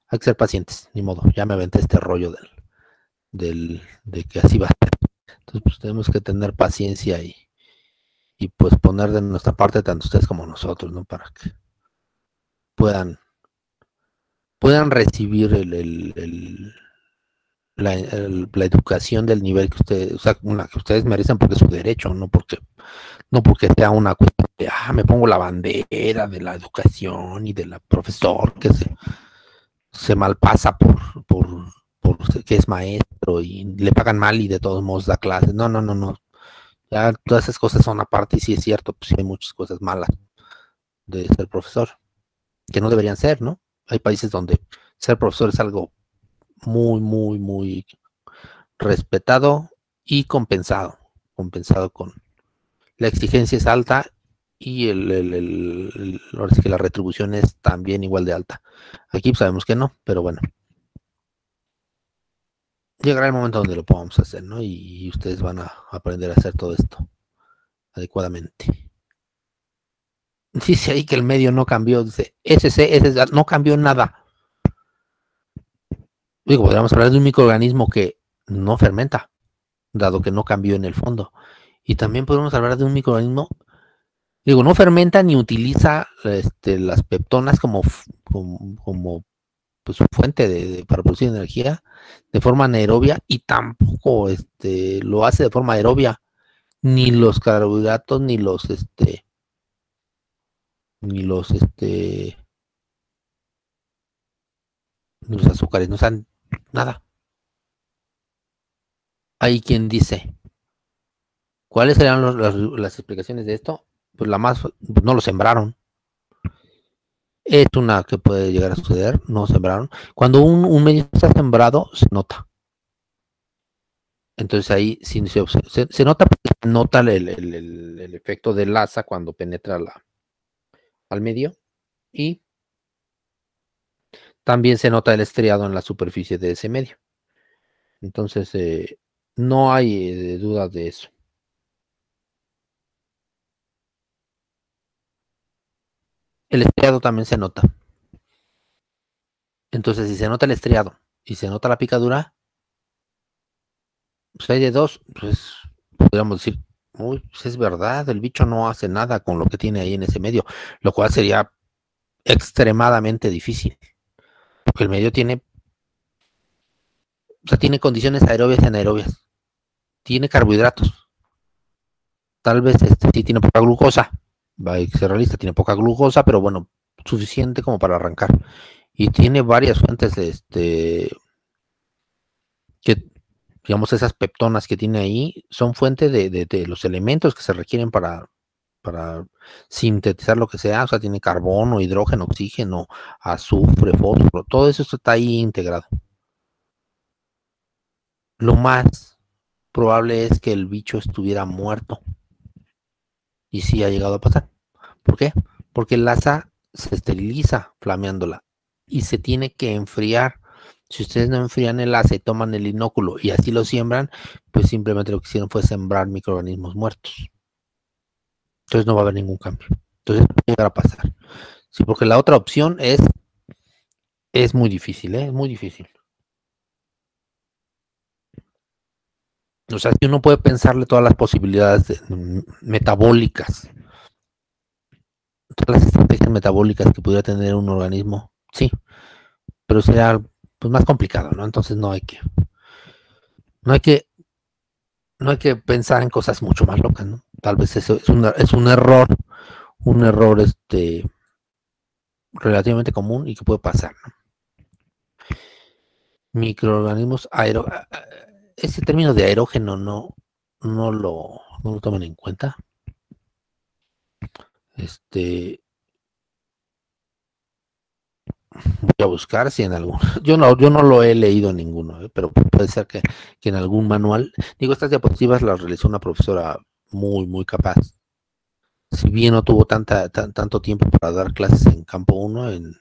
Speaker 1: hay que ser pacientes, ni modo. Ya me aventé este rollo del, del, de que así va a ser. Entonces, pues tenemos que tener paciencia y, y pues poner de nuestra parte tanto ustedes como nosotros, ¿no? Para que puedan puedan recibir el, la, educación del nivel que ustedes, o sea, una, que ustedes merecen porque es su derecho, no porque no porque sea una cuestión de ah, me pongo la bandera de la educación y de la profesor que se, se malpasa por, por, por que es maestro y le pagan mal y de todos modos da clases. No, no, no, no. Ya todas esas cosas son aparte y sí es cierto, pues sí hay muchas cosas malas de ser profesor, que no deberían ser, ¿no? Hay países donde ser profesor es algo muy, muy, muy respetado y compensado, compensado con la exigencia es alta y el, el, el, que la retribución es también igual de alta. Aquí sabemos que no, pero bueno llegará el momento donde lo podamos hacer, ¿no? Y, ustedes van a aprender a hacer todo esto adecuadamente. Dice ahí que el medio no cambió, dice SC, SC no cambió nada. Digo, podríamos hablar de un microorganismo que no fermenta, dado que no cambió en el fondo. Y también podemos hablar de un microorganismo, digo, no fermenta ni utiliza este, las peptonas como, como pues, su fuente de, para producir energía de forma anaerobia y tampoco este, lo hace de forma aerobia ni los carbohidratos ni los este ni los este los azúcares no saben nada hay quien dice cuáles serían las explicaciones de esto pues la más no lo sembraron es una que puede llegar a suceder, no sembraron. Cuando un, medio está sembrado, se nota. Entonces ahí se, se, nota, se nota el, efecto de laza cuando penetra la, al medio y también se nota el estriado en la superficie de ese medio. Entonces eh, no hay eh, duda de eso. el estriado también se nota. Entonces, si se nota el estriado y se nota la picadura, pues hay de dos, pues podríamos decir, uy, pues es verdad, el bicho no hace nada con lo que tiene ahí en ese medio, lo cual sería extremadamente difícil. Porque el medio tiene, o sea, tiene condiciones aerobias y anaerobias. Tiene carbohidratos. Tal vez este sí tiene poca glucosa, va a ser realista, tiene poca glucosa, pero bueno, suficiente como para arrancar. Y tiene varias fuentes de este que digamos esas peptonas que tiene ahí son fuente de, los elementos que se requieren para, para sintetizar lo que sea, o sea, tiene carbono, hidrógeno, oxígeno, azufre, fósforo, todo eso está ahí integrado. Lo más probable es que el bicho estuviera muerto. Y sí ha llegado a pasar. ¿Por qué? Porque el asa se esteriliza flameándola y se tiene que enfriar. Si ustedes no enfrían el asa y toman el inóculo y así lo siembran, pues simplemente lo que hicieron fue sembrar microorganismos muertos. Entonces no va a haber ningún cambio. Entonces a llegar a pasar. Sí, porque la otra opción es, es muy difícil, ¿eh? es muy difícil. O sea, si uno puede pensarle todas las posibilidades metabólicas, todas las estrategias metabólicas que pudiera tener un organismo, sí, pero sería pues, más complicado, ¿no? Entonces no hay que, no hay que, no hay que pensar en cosas mucho más locas, ¿no? Tal vez eso es, un error, un error este relativamente común y que puede pasar, ¿no? Microorganismos aero ese término de aerógeno no, no lo, no lo toman en cuenta. Este voy a buscar si en algún yo no yo no lo he leído ninguno ¿eh? pero puede ser que, en algún manual digo estas diapositivas las realizó una profesora muy muy capaz si bien no tuvo tanta tanto tiempo para dar clases en campo 1 en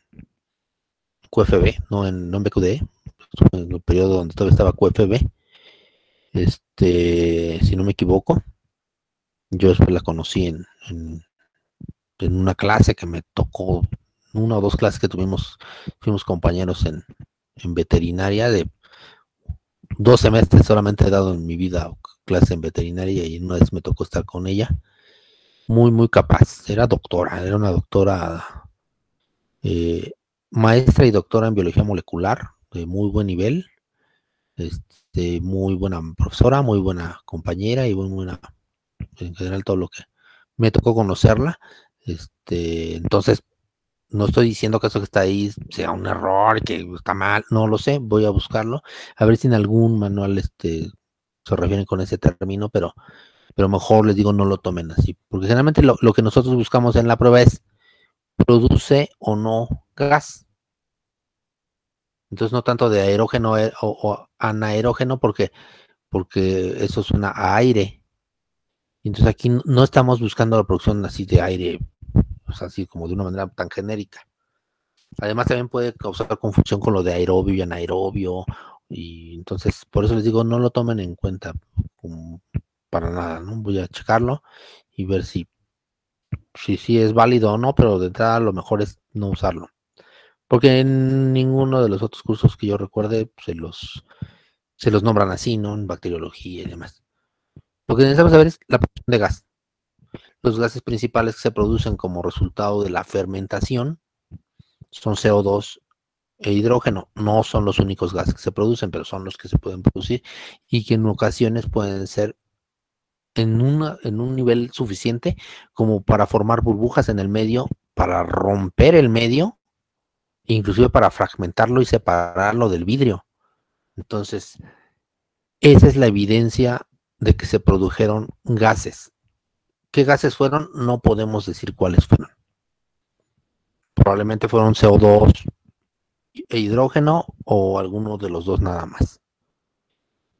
Speaker 1: QFB no en, no en BQD en el periodo donde todavía estaba QFB este, si no me equivoco. Yo después la conocí en, en, una clase que me tocó, una o dos clases que tuvimos, fuimos compañeros en, en veterinaria de dos semestres solamente he dado en mi vida clase en veterinaria y una vez me tocó estar con ella. Muy, muy capaz. Era doctora, era una doctora, eh, maestra y doctora en biología molecular de muy buen nivel. Este, muy buena profesora, muy buena compañera y muy buena, en general todo lo que me tocó conocerla. Este, entonces, no estoy diciendo que eso que está ahí sea un error, que está mal, no lo sé, voy a buscarlo, a ver si en algún manual este, se refieren con ese término, pero, pero mejor les digo no lo tomen así, porque generalmente lo, que nosotros buscamos en la prueba es produce o no gas. Entonces no tanto de aerógeno eh, o, anaerógeno porque, porque eso suena a aire. Entonces aquí no estamos buscando la producción así de aire, sea, así como de una manera tan genérica. Además también puede causar confusión con lo de aerobio y anaerobio. Y entonces por eso les digo, no lo tomen en cuenta para nada, ¿no? Voy a checarlo y ver si, si, si es válido o no, pero de entrada lo mejor es no usarlo. Porque en ninguno de los otros cursos que yo recuerde se los, se los nombran así, ¿no? En bacteriología y demás. Lo que necesitamos saber es la producción de gas. Los gases principales que se producen como resultado de la fermentación son CO2 e hidrógeno. No son los únicos gases que se producen, pero son los que se pueden producir y que en ocasiones pueden ser en, en un nivel suficiente como para formar burbujas en el medio, para romper el medio inclusive para fragmentarlo y separarlo del vidrio. Entonces, esa es la evidencia de que se produjeron gases. ¿Qué gases fueron? No podemos decir cuáles fueron. Probablemente fueron CO2 e hidrógeno o alguno de los dos nada más.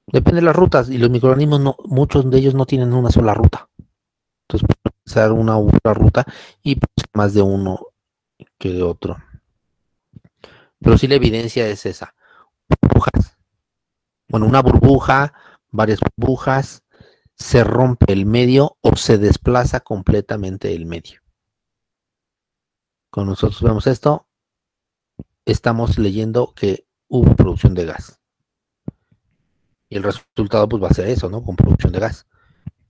Speaker 1: Depende de las rutas y los microorganismos, muchos de ellos no tienen una sola ruta. Entonces pueden usar una u otra ruta y más de uno que de otro. Pero sí la evidencia es esa. Burbujas. Bueno, una burbuja, varias burbujas, se rompe el medio o se desplaza completamente el medio. Cuando nosotros vemos esto, estamos leyendo que hubo producción de gas. Y el resultado pues va a ser eso, ¿no? Con producción de gas.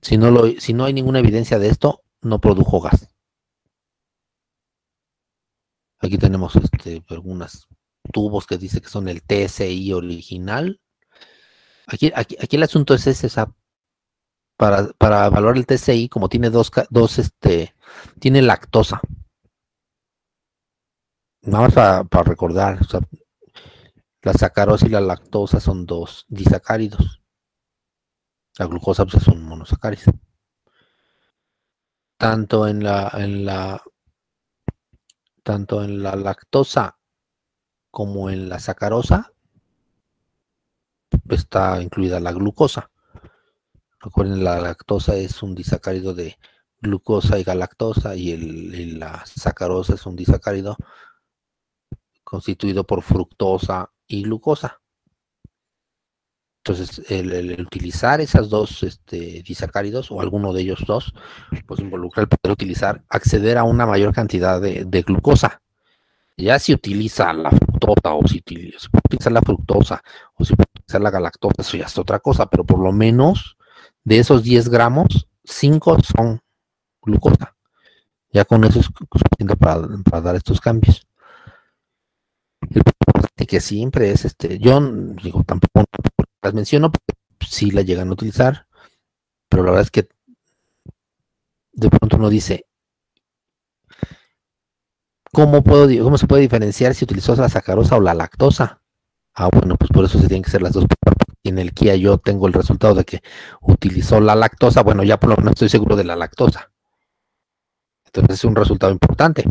Speaker 1: Si no, lo, si no hay ninguna evidencia de esto, no produjo gas. Aquí tenemos este, algunas tubos que dice que son el TSI original. Aquí, aquí, aquí el asunto es ese, para, para evaluar el TSI, como tiene dos, dos este, tiene lactosa. Nada más para, recordar, la sacarosa y la lactosa son dos disacáridos. La glucosa pues, es un monosacárido. Tanto en la, en la, tanto en la lactosa como en la sacarosa está incluida la glucosa. Recuerden, la lactosa es un disacárido de glucosa y galactosa y, la sacarosa es un disacárido constituido por fructosa y glucosa. Entonces, el, utilizar esas dos este, disacáridos o alguno de ellos dos, pues involucra el poder utilizar, acceder a una mayor cantidad de, glucosa. Ya si utiliza la fructosa o si utiliza, la fructosa o si utiliza la galactosa, eso ya es otra cosa, pero por lo menos de esos 10 gramos, 5 son glucosa. Ya con eso es suficiente para, dar estos cambios. El que siempre es este, yo digo, tampoco las menciono porque sí la llegan a utilizar, pero la verdad es que de pronto uno dice, ¿cómo, puedo, cómo se puede diferenciar si utilizó la sacarosa o la lactosa? Ah, bueno, pues por eso se tienen que ser las dos. En el Kia yo tengo el resultado de que utilizó la lactosa, bueno, ya por lo menos estoy seguro de la lactosa. Entonces es un resultado importante.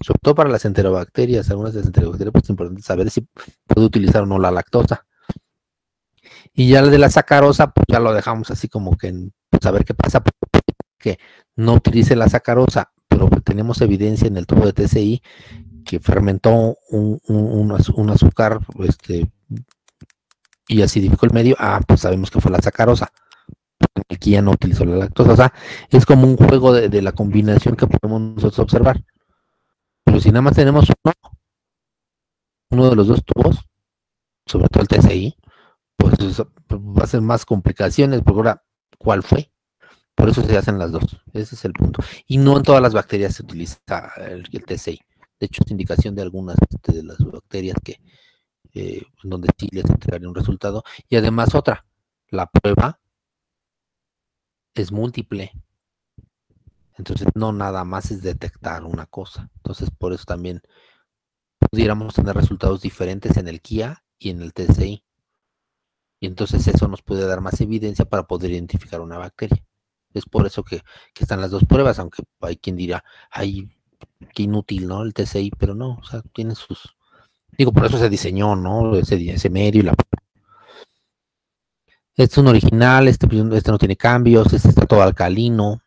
Speaker 1: Sobre todo para las enterobacterias, algunas de las enterobacterias, pues es importante saber si puede utilizar o no la lactosa. Y ya el de la sacarosa, pues ya lo dejamos así como que pues a ver qué pasa, que no utilice la sacarosa, pero tenemos evidencia en el tubo de TCI que fermentó un, azúcar este, y acidificó el medio, ah, pues sabemos que fue la sacarosa. Aquí ya no utilizó la lactosa, o sea, es como un juego de, de la combinación que podemos nosotros observar. Pero si nada más tenemos uno, uno de los dos tubos, sobre todo el TCI, pues va a ser más complicaciones, porque ahora, ¿cuál fue? Por eso se hacen las dos, ese es el punto. Y no en todas las bacterias se utiliza el, TCI. De hecho, es indicación de algunas este, de las bacterias que, eh, donde sí les entregaría un resultado. Y además otra, la prueba es múltiple. Entonces, no nada más es detectar una cosa. Entonces, por eso también pudiéramos tener resultados diferentes en el KIA y en el TCI. Y entonces eso nos puede dar más evidencia para poder identificar una bacteria. Es por eso que, están las dos pruebas, aunque hay quien dirá, ay, qué inútil, ¿no? El TCI, pero no, o sea, tiene sus... Digo, por eso se diseñó, ¿no? Ese, medio y la... Este es un original, este, este no tiene cambios, este está todo alcalino,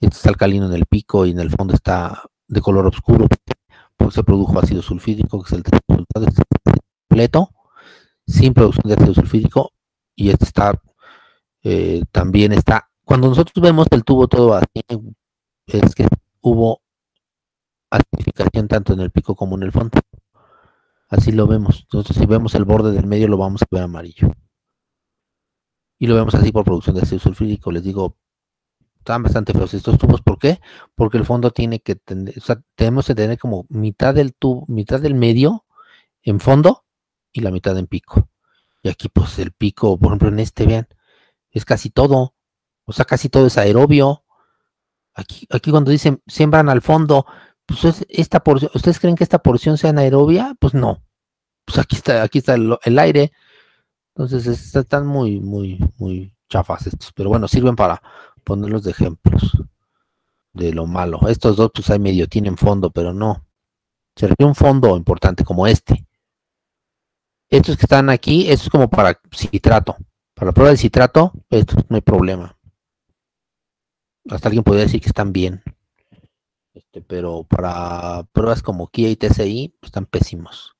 Speaker 1: este está alcalino en el pico y en el fondo está de color oscuro porque se produjo ácido sulfídico, que es el resultado este completo sin producción de ácido sulfídico y este está eh, también está cuando nosotros vemos el tubo todo así es que hubo acidificación tanto en el pico como en el fondo así lo vemos nosotros si vemos el borde del medio lo vamos a ver amarillo y lo vemos así por producción de ácido sulfídico les digo están bastante feos estos tubos ¿por qué? porque el fondo tiene que tener o sea tenemos que tener como mitad del tubo mitad del medio en fondo y la mitad en pico. Y aquí pues el pico, por ejemplo en este, vean, es casi todo. O sea, casi todo es aerobio. Aquí, aquí cuando dicen siembran al fondo, pues esta porción, ¿ustedes creen que esta porción sea anaerobia? Pues no. Pues aquí está, aquí está el, aire. Entonces están muy, muy, muy chafas estos. Pero bueno, sirven para ponerlos de ejemplos de lo malo. Estos dos, pues hay medio tienen fondo, pero no. Se un fondo importante como este. Estos que están aquí, esto es como para citrato. Para la prueba de citrato, esto no hay problema. Hasta alguien podría decir que están bien. Este, pero para pruebas como KIA y TCI, pues, están pésimos.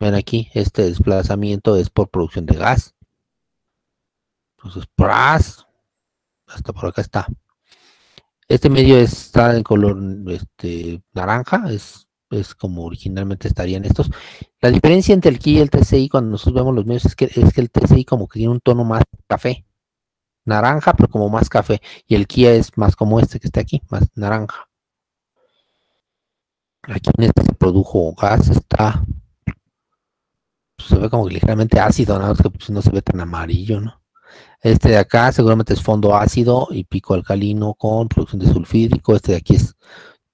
Speaker 1: Ven aquí, este desplazamiento es por producción de gas. Entonces, ¡pras! hasta por acá está. Este medio está en color este, naranja, es es como originalmente estarían estos. La diferencia entre el KI y el TCI cuando nosotros vemos los medios es que, es que el TCI como que tiene un tono más café, naranja, pero como más café, y el KIA es más como este que está aquí, más naranja. Aquí en este se produjo gas, está, pues, se ve como ligeramente ácido, nada que pues, no se ve tan amarillo, ¿no? Este de acá seguramente es fondo ácido y pico alcalino con producción de sulfídrico. Este de aquí es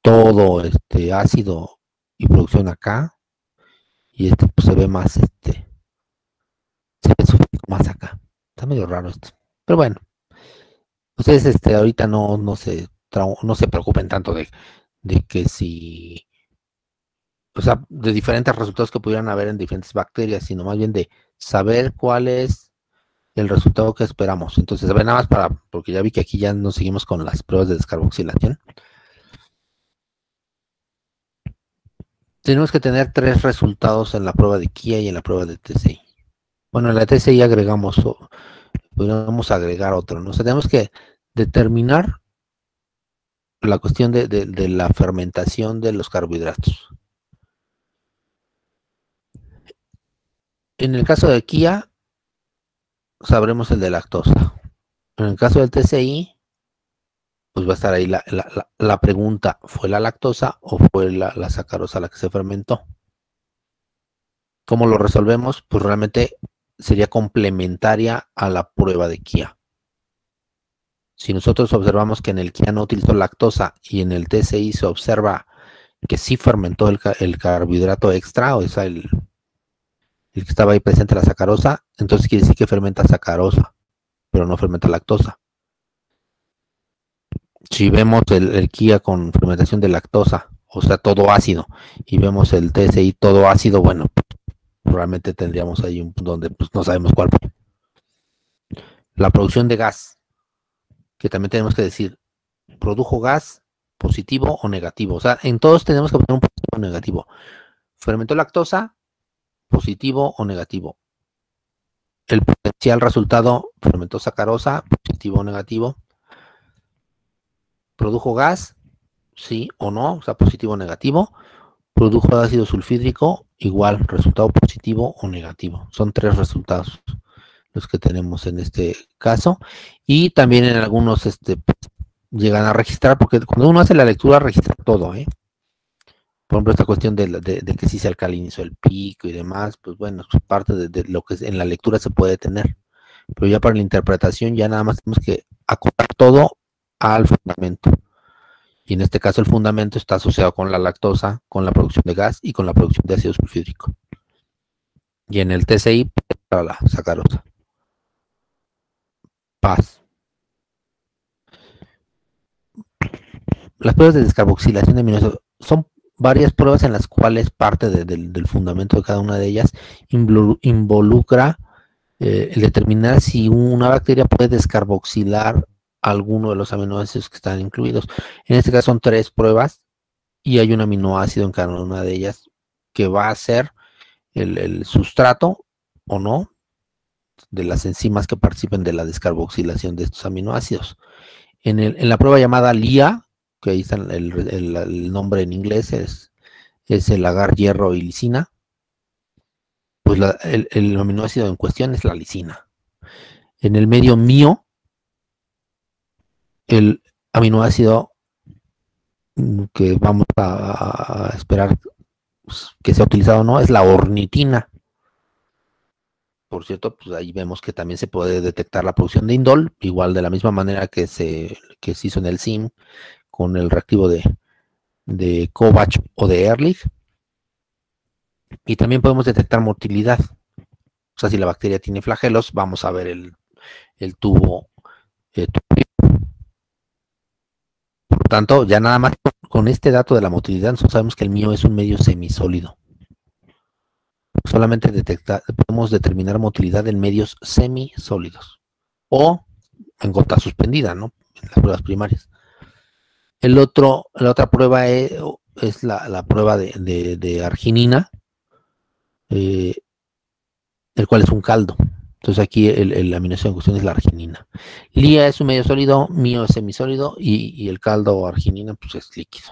Speaker 1: todo este ácido y producción acá. Y este pues, se ve más, este, se ve más acá. Está medio raro esto. Pero bueno, ustedes este, ahorita no, no, se, no se preocupen tanto de, de que si, o sea, de diferentes resultados que pudieran haber en diferentes bacterias, sino más bien de saber cuál es el resultado que esperamos. Entonces, a ver, nada más para, porque ya vi que aquí ya nos seguimos con las pruebas de descarboxilación. tenemos que tener tres resultados en la prueba de KIA y en la prueba de TCI. Bueno, en la TCI agregamos, podríamos agregar otro, ¿no? O tenemos que determinar la cuestión de, de la fermentación de los carbohidratos. En el caso de Kia, sabremos el de lactosa. En el caso del TCI, pues va a estar ahí la, pregunta, ¿fue la lactosa o fue la, la, sacarosa la que se fermentó? ¿Cómo lo resolvemos? Pues realmente sería complementaria a la prueba de Kia. Si nosotros observamos que en el Kia no utilizó lactosa y en el TCI se observa que sí fermentó el, el carbohidrato extra, o sea, el, el que estaba ahí presente la sacarosa, entonces quiere decir que fermenta sacarosa, pero no fermenta lactosa. Si vemos el, Kia con fermentación de lactosa, o sea, todo ácido, y vemos el TSI todo ácido, bueno, probablemente tendríamos ahí un punto donde pues, no sabemos cuál. La producción de gas, que también tenemos que decir, produjo gas positivo o negativo. O sea, en todos tenemos que poner un positivo o negativo. Fermentó lactosa, positivo o negativo. El potencial resultado, fermentó sacarosa, positivo o negativo. Produjo gas, sí o no, o sea, positivo o negativo. Produjo ácido sulfídrico, igual, resultado positivo o negativo. Son tres resultados los que tenemos en este caso. Y también en algunos este, pues, llegan a registrar, porque cuando uno hace la lectura registra todo, ¿eh? Por ejemplo, esta cuestión de, que si se alcalinizó el pico y demás, pues bueno, es parte de, lo que en la lectura se puede tener. Pero ya para la interpretación ya nada más tenemos que acotar todo al fundamento. Y en este caso el fundamento está asociado con la lactosa, con la producción de gas y con la producción de ácido sulfídrico. Y en el TCI, para la sacarosa. Paz. Las pruebas de descarboxilación de aminoácidos son varias pruebas en las cuales parte del fundamento de cada una de ellas involucra eh, el determinar si una bacteria puede descarboxilar alguno de los aminoácidos que están incluidos. En este caso son tres pruebas y hay un aminoácido en cada una de ellas que va a ser el, sustrato o no de las enzimas que participen de la descarboxilación de estos aminoácidos. En, en la prueba llamada LIA, que ahí está el, nombre en inglés, es, es, el agar hierro y lisina, pues el, aminoácido en cuestión es la lisina. En el medio mío, el aminoácido que vamos a, esperar pues, que sea utilizado o no es la ornitina. Por cierto, pues ahí vemos que también se puede detectar la producción de indol, igual de la misma manera que se, que se hizo en el SIM, con el reactivo de, de Kovac o de Ehrlich. Y también podemos detectar motilidad. O sea, si la bacteria tiene flagelos, vamos a ver el, tubo. Eh, Por lo tanto, ya nada más con este dato de la motilidad, nosotros sabemos que el mío es un medio semisólido. Solamente detecta, podemos determinar motilidad en medios semisólidos o en gota suspendida, ¿no? En las pruebas primarias. El otro, la otra prueba es, la, prueba de, arginina, eh, el cual es un caldo. Entonces aquí el, la aminoácido en cuestión es la arginina. Lía es un medio sólido, mío es semisólido y, el caldo arginina pues es líquido.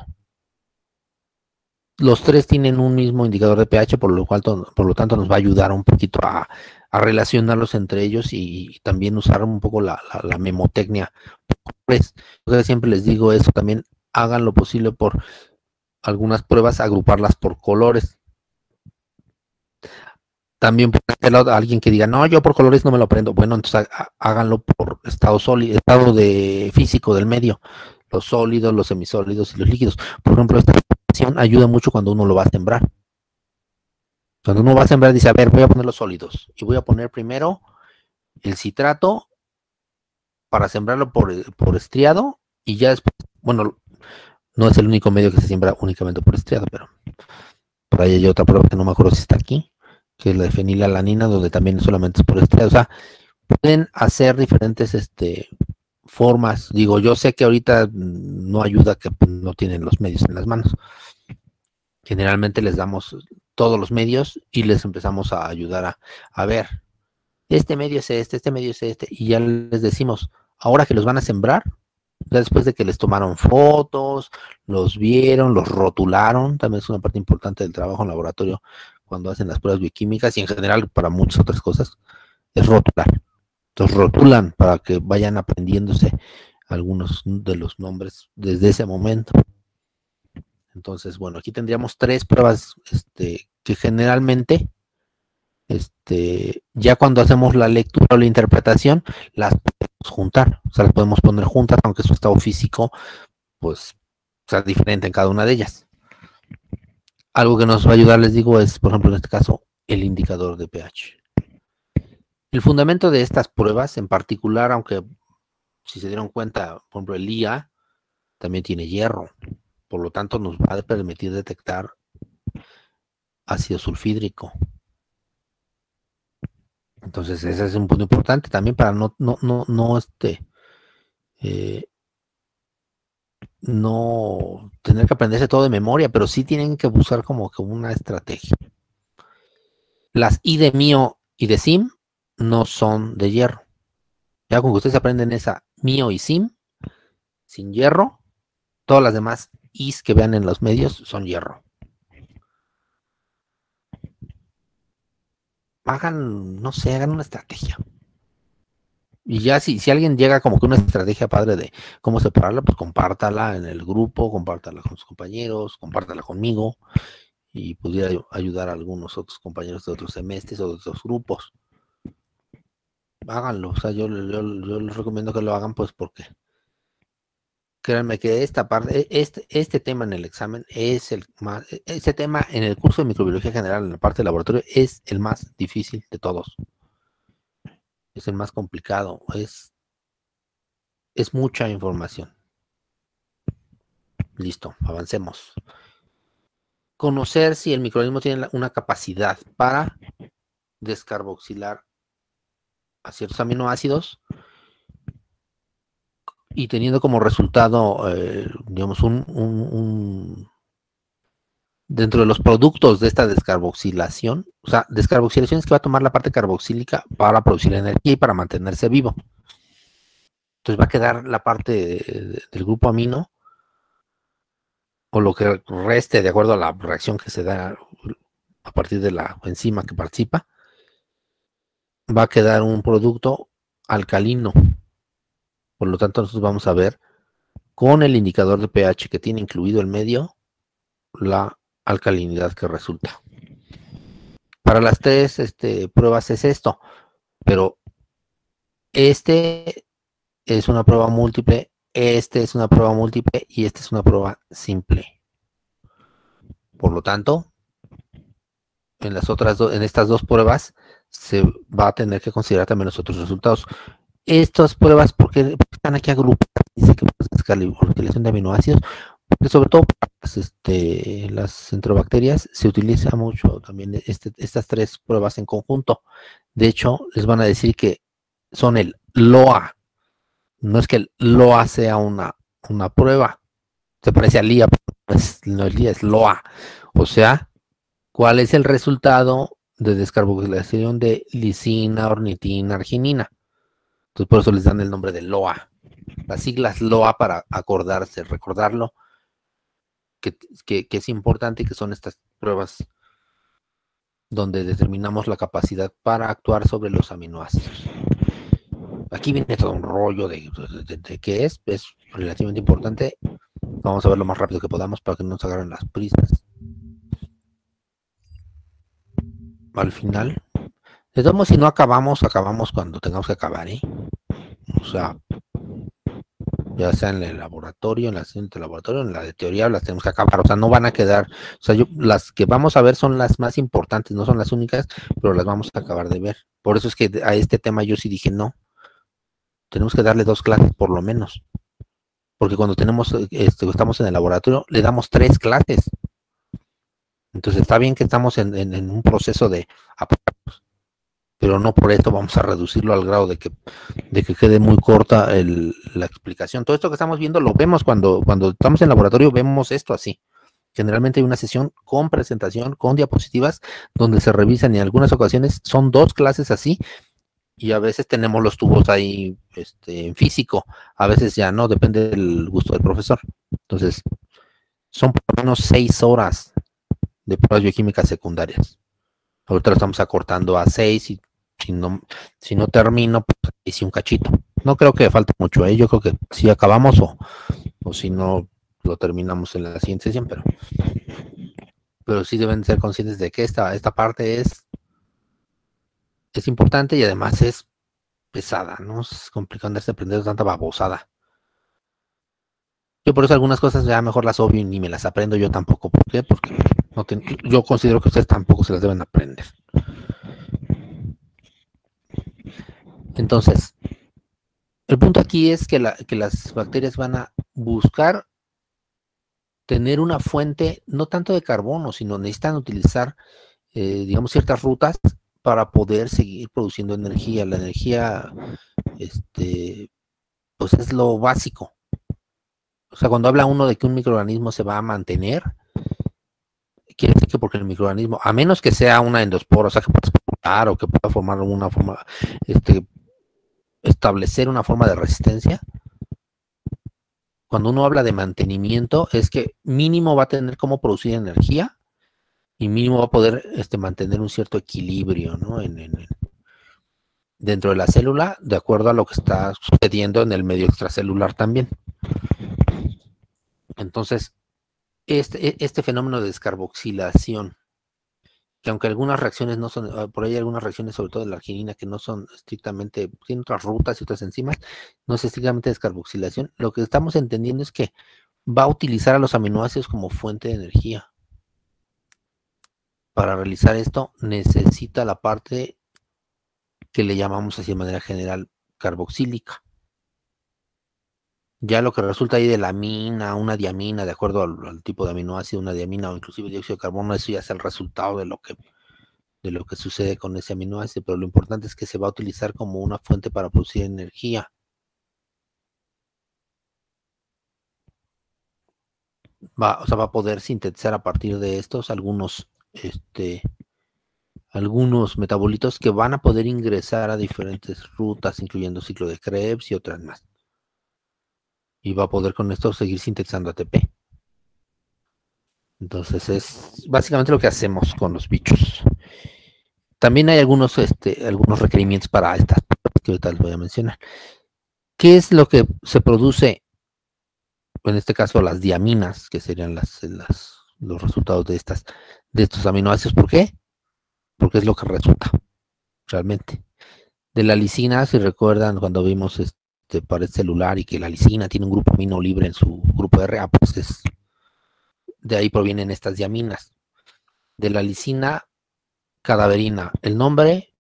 Speaker 1: Los tres tienen un mismo indicador de pH, por lo cual por lo tanto nos va a ayudar un poquito a, relacionarlos entre ellos y, también usar un poco la, la memotecnia pues, siempre les digo eso, también hagan lo posible por algunas pruebas, agruparlas por colores. También puede alguien que diga, no, yo por colores no me lo aprendo. Bueno, entonces háganlo por estado sólido, estado de físico del medio, los sólidos, los semisólidos y los líquidos. Por ejemplo, esta ayuda mucho cuando uno lo va a sembrar. Cuando uno va a sembrar, dice, a ver, voy a poner los sólidos y voy a poner primero el citrato para sembrarlo por, por estriado y ya después, bueno, no es el único medio que se siembra únicamente por estriado, pero por ahí hay otra prueba que no me acuerdo si está aquí, que es la de fenilalanina, donde también solamente es por estriado. O sea, pueden hacer diferentes este, formas. Digo, yo sé que ahorita no ayuda que no tienen los medios en las manos. Generalmente les damos todos los medios y les empezamos a ayudar a, a ver este medio es este, este medio es este, y ya les decimos, ahora que los van a sembrar, ya después de que les tomaron fotos, los vieron, los rotularon, también es una parte importante del trabajo en laboratorio cuando hacen las pruebas bioquímicas y en general para muchas otras cosas, es rotular. Entonces rotulan para que vayan aprendiéndose algunos de los nombres desde ese momento. Entonces, bueno, aquí tendríamos tres pruebas este, que generalmente este, ya cuando hacemos la lectura o la interpretación, las podemos juntar, o sea, las podemos poner juntas, aunque su estado físico, pues, sea diferente en cada una de ellas. Algo que nos va a ayudar, les digo, es, por ejemplo, en este caso, el indicador de pH. El fundamento de estas pruebas, en particular, aunque si se dieron cuenta, por ejemplo, el IA también tiene hierro, por lo tanto nos va a permitir detectar ácido sulfídrico. Entonces, ese es un punto importante también para no, no, no, no, este, eh, no tener que aprenderse todo de memoria, pero sí tienen que buscar como que una estrategia. Las I de mío y de sim no son de hierro. Ya con que ustedes aprenden esa mío y sim, sin hierro, todas las demás Is que vean en los medios son hierro. hagan, no sé, hagan una estrategia. Y ya si, si alguien llega como que una estrategia padre de cómo separarla, pues compártala en el grupo, compártala con sus compañeros, compártala conmigo y pudiera ayudar a algunos otros compañeros de otros semestres o de otros grupos. Háganlo, o sea, yo, yo les recomiendo que lo hagan pues porque créanme que esta parte, e, este, este tema en el examen es el más, e, este tema en el curso de microbiología general, en la parte de laboratorio, es el más difícil de todos. Es el más complicado, es, es mucha información. Listo, avancemos. Conocer si el microorganismo tiene una capacidad para descarboxilar a ciertos aminoácidos y teniendo como resultado, eh, digamos, un, dentro de los productos de esta descarboxilación, o sea, descarboxilación es que va a tomar la parte carboxílica para producir energía y para mantenerse vivo. Entonces va a quedar la parte del grupo amino o lo que reste de acuerdo a la reacción que se da a partir de la enzima que participa, va a quedar un producto alcalino por lo tanto, nosotros vamos a ver con el indicador de pH que tiene incluido el medio la alcalinidad que resulta. Para las tres este, pruebas es esto, pero este es una prueba múltiple, este es una prueba múltiple y este es una prueba simple. Por lo tanto, en las otras en estas dos pruebas se va a tener que considerar también los otros resultados estas pruebas, porque están aquí agrupadas? Dice que la de aminoácidos, porque sobre todo las, este, las enterobacterias se utiliza mucho también este, estas tres pruebas en conjunto. De hecho, les van a decir que son el LOA. No es que el LOA sea una, una prueba. Se parece al LIA, pero no es, LIA, es LOA. O sea, ¿cuál es el resultado de descarboxilación de lisina, ornitina, arginina? Entonces por eso les dan el nombre de LOA. Las siglas LOA para acordarse, recordarlo, que, es importante que son estas pruebas donde determinamos la capacidad para actuar sobre los aminoácidos. Aquí viene todo un rollo de, de, qué es, es relativamente importante. Vamos a ver lo más rápido que podamos para que no nos agarren las prisas. Al final, de todos modos, si no acabamos, acabamos cuando tengamos que acabar, ¿eh? O sea, ya sea en el laboratorio, en la siguiente laboratorio, en la de teoría, las tenemos que acabar. O sea, no van a quedar, o sea, las que vamos a ver son las más importantes, no son las únicas, pero las vamos a acabar de ver. Por eso es que a este tema yo sí dije no. Tenemos que darle dos clases por lo menos. Porque cuando tenemos, este, estamos en el laboratorio, le damos tres clases. Entonces está bien que estamos en, en un proceso de pero no por esto vamos a reducirlo al grado de que, de que quede muy corta la explicación. Todo esto que estamos viendo lo vemos cuando, cuando estamos en laboratorio, vemos esto así. Generalmente hay una sesión con presentación, con diapositivas, donde se revisan y en algunas ocasiones son dos clases así y a veces tenemos los tubos ahí este, en físico, a veces ya no, depende del gusto del profesor. Entonces, son por lo menos seis horas de pruebas bioquímicas secundarias. Ahorita lo estamos acortando a seis y si no, si no termino, pues hice un cachito. No creo que falte mucho, ¿eh? yo creo que si acabamos o, o si no lo terminamos en la siguiente sesión, pero, pero sí deben ser conscientes de que esta, esta parte es es importante y además es pesada, ¿no? Es complicado andarse aprendiendo tanta babosada. Yo por eso algunas cosas ya mejor las obvio y ni me las aprendo yo tampoco. ¿Por qué? Porque no yo considero que ustedes tampoco se las deben aprender. Entonces, el punto aquí es que, que las bacterias van a buscar tener una fuente no tanto de carbono, sino necesitan utilizar, eh, digamos, ciertas rutas para poder seguir produciendo energía. La energía, este, pues es lo básico. O sea, cuando habla uno de que un microorganismo se va a mantener, quiere decir que porque el microorganismo, a menos que sea una endospora, o sea, que pueda explotar o que pueda formar una forma, este, establecer una forma de resistencia, cuando uno habla de mantenimiento, es que mínimo va a tener cómo producir energía y mínimo va a poder este, mantener un cierto equilibrio ¿no? en, dentro de la célula, de acuerdo a lo que está sucediendo en el medio extracelular también. Entonces, este, e, este fenómeno de descarboxilación, que aunque algunas reacciones no son, ah, por ahí hay algunas reacciones, sobre todo de la arginina, que no son estrictamente, tienen otras rutas y otras enzimas, no es estrictamente descarboxilación, lo que estamos entendiendo es que va a utilizar a los aminoácidos como fuente de energía para realizar esto necesita la parte que le llamamos así de manera general carboxílica. Ya lo que resulta ahí de la mina, una diamina, de acuerdo al, tipo de aminoácido, una diamina o inclusive dióxido de carbono, eso ya es el resultado de lo que de lo que sucede con ese aminoácido, pero lo importante es que se va a utilizar como una fuente para producir energía. Va, o sea, va a poder sintetizar a partir de estos algunos este, algunos metabolitos que van a poder ingresar a diferentes rutas, incluyendo ciclo de Krebs y otras más. Y va a poder con esto seguir sintetizando ATP. Entonces es básicamente lo que hacemos con los bichos. También hay algunos, este, algunos requerimientos para estas que ahorita les voy a mencionar. ¿Qué es lo que se produce? En este caso, las diaminas, que serían las, los resultados de estas de estos aminoácidos. ¿Por qué? Porque es lo que resulta realmente. De la lisina, si recuerdan cuando vimos este pared celular y que la lisina tiene un grupo amino libre en su grupo RA, pues es de ahí provienen estas diaminas. De la lisina cadaverina, el nombre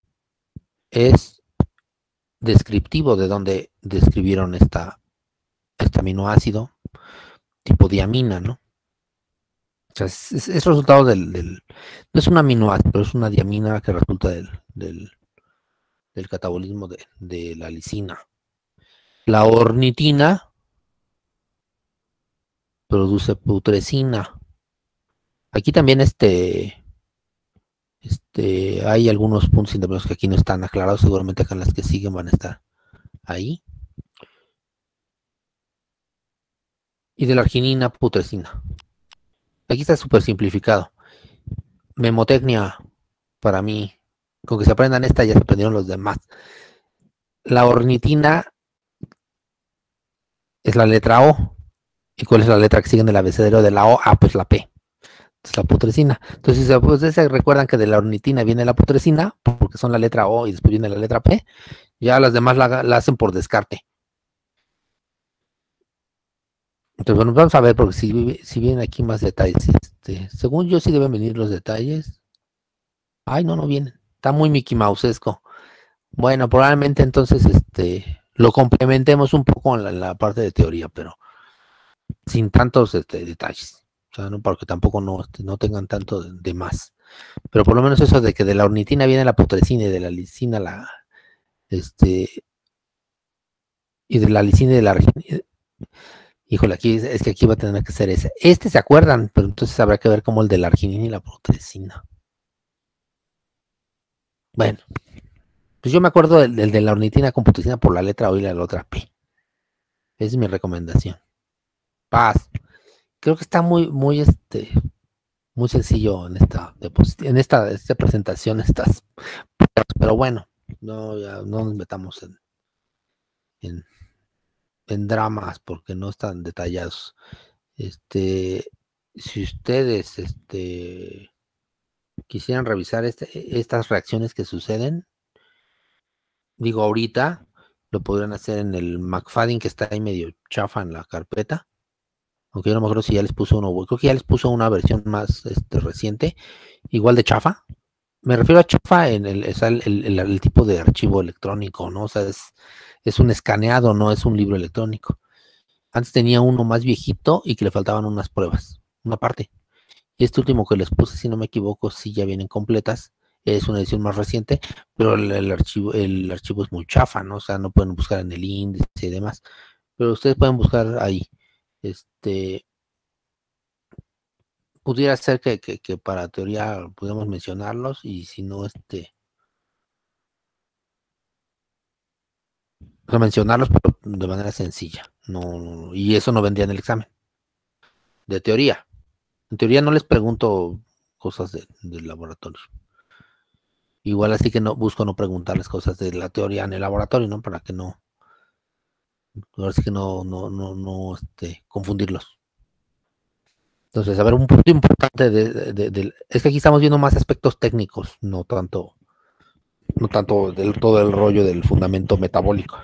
Speaker 1: es descriptivo de donde describieron esta, este aminoácido tipo diamina, ¿no? es, resultado del, No es una aminoácido, pero es una diamina que resulta del, del, catabolismo de, la lisina. La ornitina produce putrescina. Aquí también este, este, hay algunos puntos intermedios que aquí no están aclarados, seguramente acá en las que siguen van a estar ahí. Y de la arginina, putrescina. Aquí está súper simplificado. Memotecnia, para mí, con que se aprendan esta ya se aprendieron los demás. La ornitina es la letra O. ¿Y cuál es la letra que sigue en el abecedario de la O? Ah, pues la P. Es la putrescina. Entonces, ustedes se recuerdan que de la ornitina viene la putresina, porque son la letra O y después viene la letra P, ya las demás la hacen por descarte. Entonces, bueno, vamos a ver, porque si, vienen aquí más detalles. Este, según yo, sí deben venir los detalles. Ay, no, no vienen. Está muy Mickey Mousesco. Bueno, probablemente entonces este, lo complementemos un poco en la, parte de teoría, pero sin tantos este, detalles. O sea, no porque tampoco no, este, no tengan tanto de, más. Pero por lo menos eso de que de la ornitina viene la putrescina y de la lisina la. Este. Y de la lisina y de la Híjole, aquí es que aquí va a tener que ser ese. Este se acuerdan, pero entonces habrá que ver como el de la arginina y la putrescina. Bueno, Pues yo me acuerdo del, de la ornitina computicina por la letra O y la letra P. Esa es mi recomendación. Paz. Creo que está muy, muy, este, muy sencillo en esta, en esta, esta presentación, estas, pero bueno, no, no nos metamos en, en, en dramas porque no están detallados. Este, si ustedes, este, quisieran revisar este, estas reacciones que suceden, digo ahorita, lo podrían hacer en el McFadden que está ahí medio chafa en la carpeta. Aunque yo no me acuerdo si ya les puso uno, creo que ya les puso una versión más este, reciente, igual de chafa. Me refiero a chafa en el, el, tipo de archivo electrónico, ¿no? O sea, es, es un escaneado, no es un libro electrónico. Antes tenía uno más viejito y que le faltaban unas pruebas, una parte. Y este último que les puse, si no me equivoco, sí ya vienen completas. Es una edición más reciente, pero el, archivo, el archivo es muy chafa, ¿no? O sea, no pueden buscar en el índice y demás. Pero ustedes pueden buscar ahí. Este pudiera ser que, que, para teoría podemos mencionarlos y si no, este mencionarlos pero de manera sencilla. No, y eso no vendría en el examen. De teoría. En teoría no les pregunto cosas de, del laboratorio. Igual así que no busco no preguntarles cosas de la teoría en el laboratorio, ¿no? Para que no, ahora sí que no, no, no, no este, confundirlos. Entonces, a ver, un punto importante de, es que aquí estamos viendo más aspectos técnicos, no tanto, no tanto del todo el rollo del fundamento metabólico.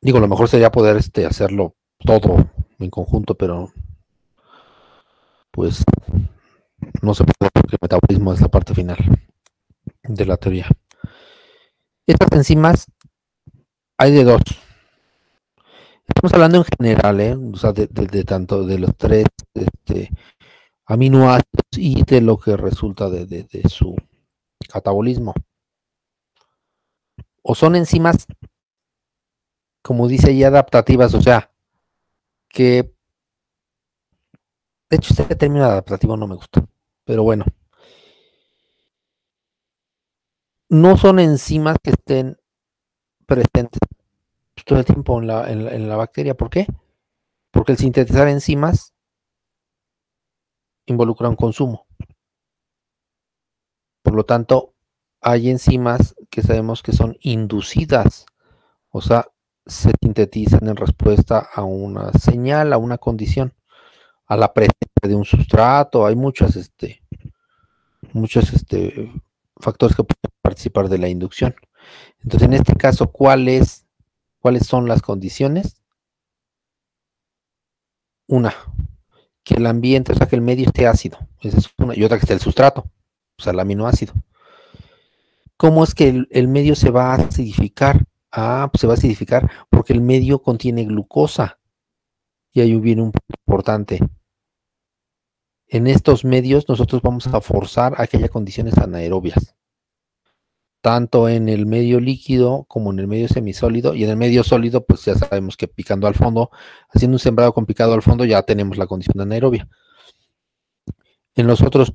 Speaker 1: Digo, lo mejor sería poder este, hacerlo todo en conjunto, pero pues no se puede porque el metabolismo es la parte final de la teoría. Estas enzimas hay de dos. Estamos hablando en general, ¿eh? o sea, de, tanto de los tres este, aminoácidos y de lo que resulta de, su catabolismo. O son enzimas, como dice ahí, adaptativas, o sea, que de hecho, este término adaptativo no me gusta, pero bueno. No son enzimas que estén presentes todo el tiempo en la, en, la, bacteria. ¿Por qué? Porque el sintetizar enzimas involucra un consumo. Por lo tanto, hay enzimas que sabemos que son inducidas, o sea, se sintetizan en respuesta a una señal, a una condición a la presencia de un sustrato, hay muchas, este, muchos este, factores que pueden participar de la inducción. Entonces, en este caso, ¿cuáles, cuáles son las condiciones? Una, que el ambiente, o sea, que el medio esté ácido, esa es una, y otra que esté el sustrato, o sea, el aminoácido. ¿Cómo es que el, el medio se va a acidificar? Ah, pues se va a acidificar porque el medio contiene glucosa. Y ahí viene un punto importante en estos medios nosotros vamos a forzar a que haya condiciones anaerobias, tanto en el medio líquido como en el medio semisólido, y en el medio sólido, pues ya sabemos que picando al fondo, haciendo un sembrado con picado al fondo, ya tenemos la condición anaerobia. En los otros,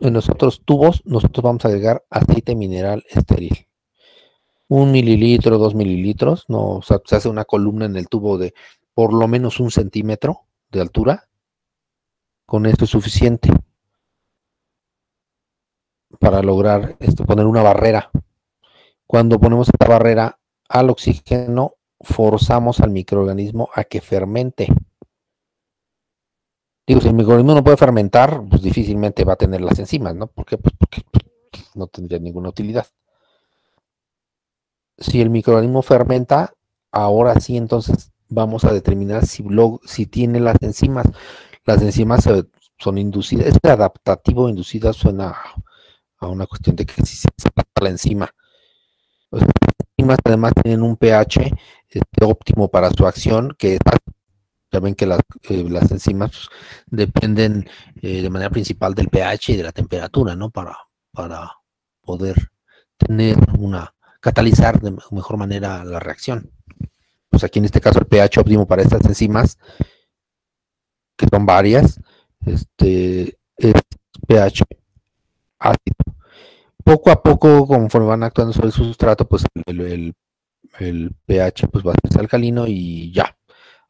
Speaker 1: en los otros tubos, nosotros vamos a agregar aceite mineral estéril. Un mililitro, dos mililitros, no, se hace una columna en el tubo de por lo menos un centímetro de altura con esto es suficiente para lograr esto, poner una barrera. Cuando ponemos esta barrera al oxígeno, forzamos al microorganismo a que fermente. Digo, si el microorganismo no puede fermentar, pues difícilmente va a tener las enzimas, ¿no? ¿Por qué? Pues porque no tendría ninguna utilidad. Si el microorganismo fermenta, ahora sí entonces vamos a determinar si, si tiene las enzimas. Las enzimas son inducidas, este adaptativo inducida suena a una cuestión de que si se adapta la enzima. Las enzimas además tienen un pH este, óptimo para su acción, que ya ven que las, eh, enzimas pues, dependen eh, de manera principal del pH y de la temperatura, ¿no? Para, para poder tener una, catalizar de mejor manera la reacción. Pues aquí en este caso el pH óptimo para estas enzimas que son varias, este, es pH ácido. poco a poco, conforme van actuando sobre el sustrato, pues el, pH pues va a ser alcalino y ya.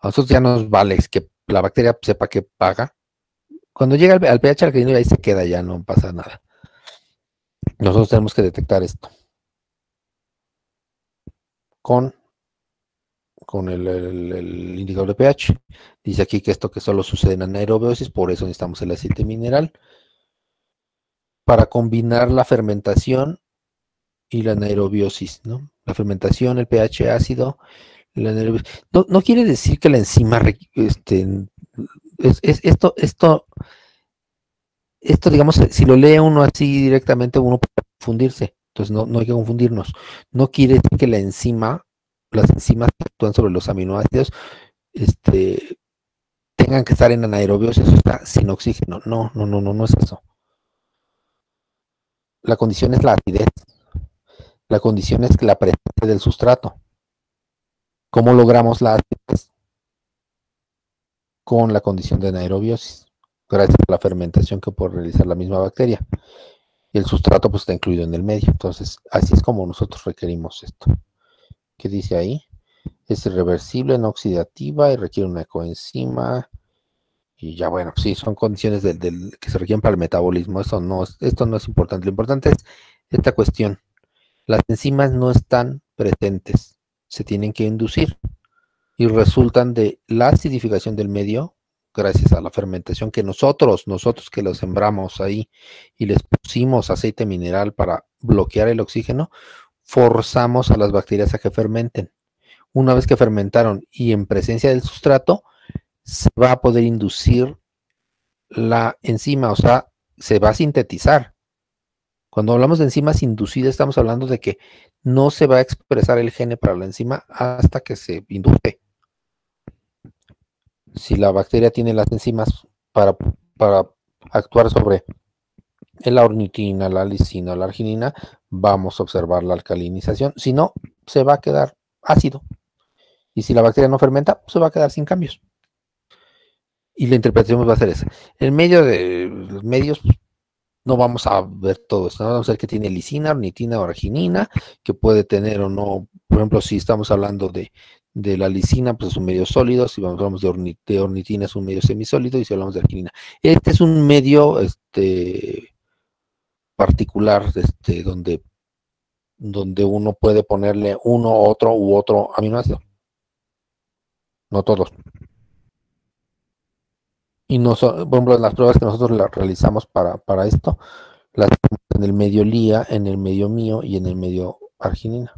Speaker 1: A nosotros ya nos vale que la bacteria sepa que paga. Cuando llega al, pH alcalino ahí se queda, ya no pasa nada. Nosotros tenemos que detectar esto. Con, con el, indicador de pH. Dice aquí que esto que solo sucede en anaerobiosis, por eso necesitamos el aceite mineral para combinar la fermentación y la anaerobiosis, ¿no? La fermentación, el pH ácido, la no, no, quiere decir que la enzima, este, es, esto, esto, esto, digamos, si lo lee uno así directamente, uno puede confundirse. Entonces, no, no hay que confundirnos. No quiere decir que la enzima, las enzimas que actúan sobre los aminoácidos, este, tengan que estar en anaerobiosis, o sea, sin oxígeno. No, no, no, no, no es eso. La condición es la acidez. La condición es que la presencia del sustrato. ¿Cómo logramos la acidez? Con la condición de anaerobiosis, gracias a la fermentación que puede realizar la misma bacteria. Y el sustrato pues está incluido en el medio. Entonces, así es como nosotros requerimos esto. ¿Qué dice ahí? Es irreversible, no oxidativa y requiere una coenzima y ya bueno, sí, son condiciones del, que se requieren para el metabolismo. Eso no, esto no es importante. Lo importante es esta cuestión. Las enzimas no están presentes, se tienen que inducir y resultan de la acidificación del medio gracias a la fermentación que nosotros, nosotros que lo sembramos ahí y les pusimos aceite mineral para bloquear el oxígeno, forzamos a las bacterias a que fermenten. Una vez que fermentaron y en presencia del sustrato, se va a poder inducir la enzima, o sea, se va a sintetizar. Cuando hablamos de enzimas inducidas, estamos hablando de que no se va a expresar el gene para la enzima hasta que se induce. Si la bacteria tiene las enzimas para, para actuar sobre la ornitina, la lisina, la arginina, vamos a observar la alcalinización. Si no, se va a quedar ácido. Y si la bacteria no fermenta, se va a quedar sin cambios. Y la interpretación va a ser esa. En medio de los medios, pues, no vamos a ver todo esto. Vamos a ver que tiene lisina, ornitina o arginina, que puede tener o no. Por ejemplo, si estamos hablando de, la lisina, pues es un medio sólido. Si hablamos de, de, ornitina, es un medio semisólido. Y si hablamos de arginina, este es un medio este, particular este, donde, donde uno puede ponerle uno, otro u otro aminoácido. No todos. Y no por ejemplo, las pruebas que nosotros realizamos para, esto, las en el medio lía, en el medio mío y en el medio arginina.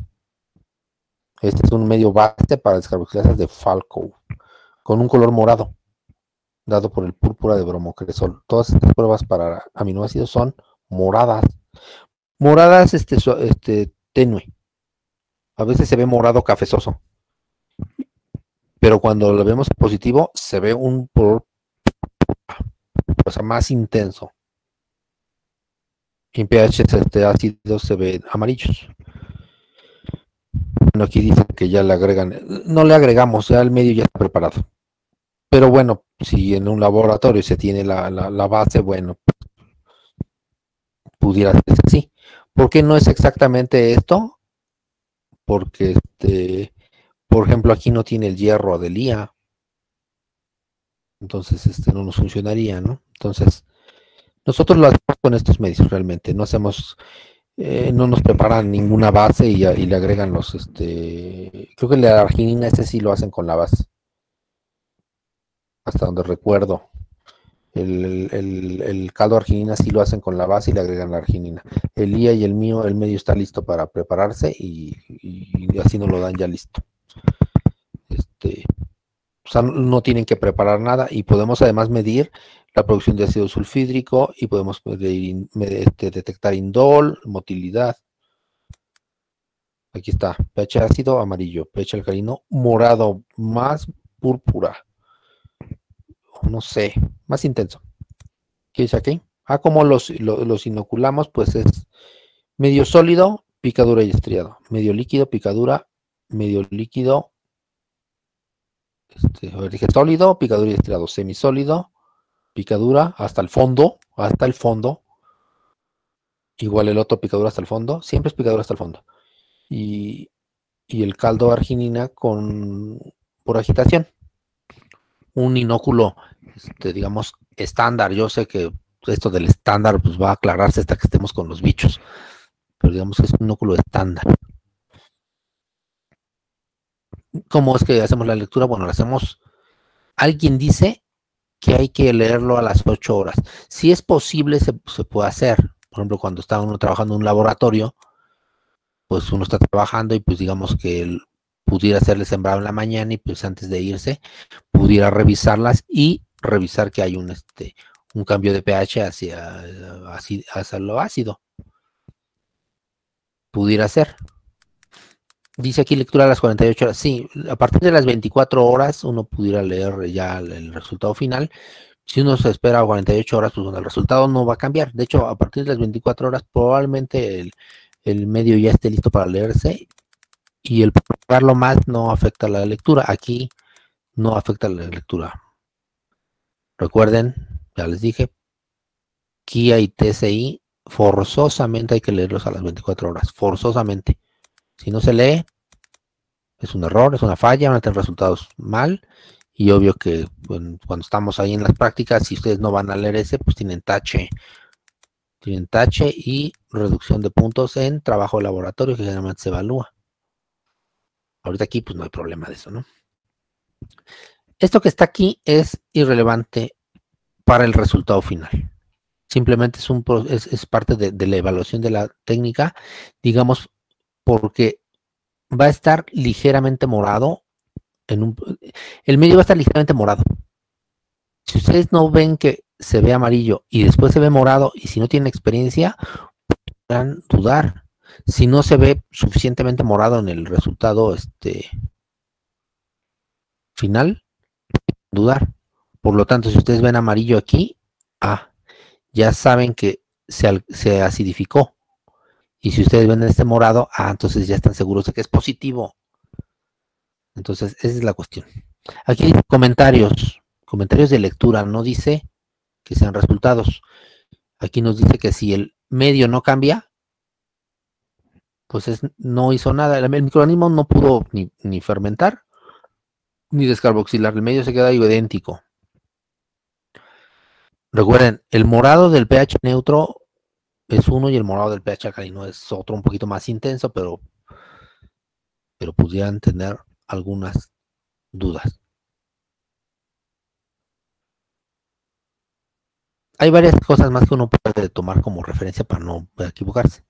Speaker 1: Este es un medio base para descarboxilasas de Falco, con un color morado, dado por el púrpura de bromocresol. Todas estas pruebas para aminoácidos son moradas. Moradas este, este, tenue. A veces se ve morado cafezoso. Pero cuando lo vemos positivo, se ve un color más intenso. En pH este ácido se ven amarillos. Bueno, aquí dicen que ya le agregan, no le agregamos, ya el medio ya está preparado. Pero bueno, si en un laboratorio se tiene la, base, bueno, pudiera ser así. ¿Por qué no es exactamente esto? Porque, este, por ejemplo, aquí no tiene el hierro de lía entonces este no nos funcionaría, ¿no? Entonces, nosotros lo hacemos con estos medios realmente, no hacemos, eh, no nos preparan ninguna base y, le agregan los, este, creo que la arginina ese sí lo hacen con la base, hasta donde recuerdo. El, el, caldo arginina sí lo hacen con la base y le agregan la arginina. El IA y el mío, el medio está listo para prepararse y, así nos lo dan ya listo. Este, o sea, no tienen que preparar nada y podemos además medir la producción de ácido sulfídrico y podemos este, detectar indol, motilidad. Aquí está, pH ácido amarillo, pH alcalino morado, más púrpura. No sé, más intenso. ¿Qué dice aquí? Ah, como los, los inoculamos, pues es medio sólido, picadura y estriado. Medio líquido, picadura, medio líquido, este, dije sólido, picadura y estriado, semisólido, picadura hasta el fondo, hasta el fondo, Igual el otro picadura hasta el fondo, siempre es picadura hasta el fondo. Y, el caldo arginina con por agitación. Un inóculo, este, digamos, estándar. Yo sé que esto del estándar pues, va a aclararse hasta que estemos con los bichos. Pero digamos que es un inóculo estándar. ¿Cómo es que hacemos la lectura? Bueno, la hacemos. Alguien dice que hay que leerlo a las 8 horas. Si es posible, se, puede hacer. Por ejemplo, cuando está uno trabajando en un laboratorio, pues uno está trabajando y pues digamos que él pudiera hacerle sembrado en la mañana y pues antes de irse pudiera revisarlas y revisar que hay un este un cambio de pH hacia, hacia lo ácido. Pudiera ser. Dice aquí lectura a las 48 horas. Sí, a partir de las 24 horas uno pudiera leer ya el, resultado final. Si uno se espera 48 horas, pues el resultado no va a cambiar. De hecho, a partir de las 24 horas probablemente el, medio ya esté listo para leerse y el prepararlo más no afecta la lectura. Aquí no afecta la lectura. Recuerden, ya les dije, KIA y TCI forzosamente hay que leerlos a las 24 horas, forzosamente. Si no se lee, es un error, es una falla, van a tener resultados mal. Y obvio que cuando estamos ahí en las prácticas, si ustedes no van a leer ese, pues tienen tache. Tienen tache y reducción de puntos en trabajo de laboratorio que generalmente se evalúa. Ahorita aquí pues no hay problema de eso, ¿no? Esto que está aquí es irrelevante para el resultado final. Simplemente es, un, es, parte de la evaluación de la técnica. Digamos, porque va a estar ligeramente morado. En un, el medio va a estar ligeramente morado. Si ustedes no ven que se ve amarillo y después se ve morado y si no tienen experiencia, podrán dudar. Si no se ve suficientemente morado en el resultado este, final, dudar. Por lo tanto, si ustedes ven amarillo aquí, ah, ya saben que se, se acidificó. Y si ustedes ven este morado, ah, entonces ya están seguros de que es positivo. Entonces, esa es la cuestión. Aquí comentarios, comentarios de lectura, no dice que sean resultados. Aquí nos dice que si el medio no cambia, pues no hizo nada. El, microorganismo no pudo ni, ni, fermentar ni descarboxilar. El medio se queda idéntico. Recuerden, el morado del pH neutro es uno y el morado del pH alcalino es otro un poquito más intenso, pero, pero pudieran tener algunas dudas. Hay varias cosas más que uno puede tomar como referencia para no equivocarse.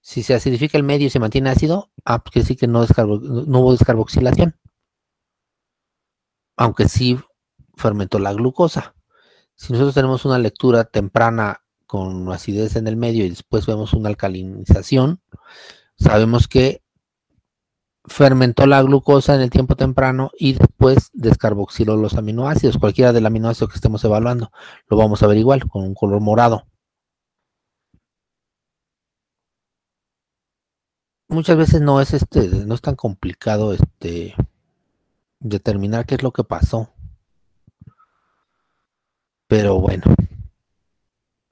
Speaker 1: Si se acidifica el medio y se mantiene ácido, ah, pues quiere que no, no hubo descarboxilación. Aunque sí fermentó la glucosa. Si nosotros tenemos una lectura temprana con acidez en el medio y después vemos una alcalinización, sabemos que fermentó la glucosa en el tiempo temprano y después descarboxiló los aminoácidos, cualquiera del aminoácido que estemos evaluando, lo vamos a ver igual, con un color morado. Muchas veces no es este, no es tan complicado este determinar qué es lo que pasó. Pero bueno,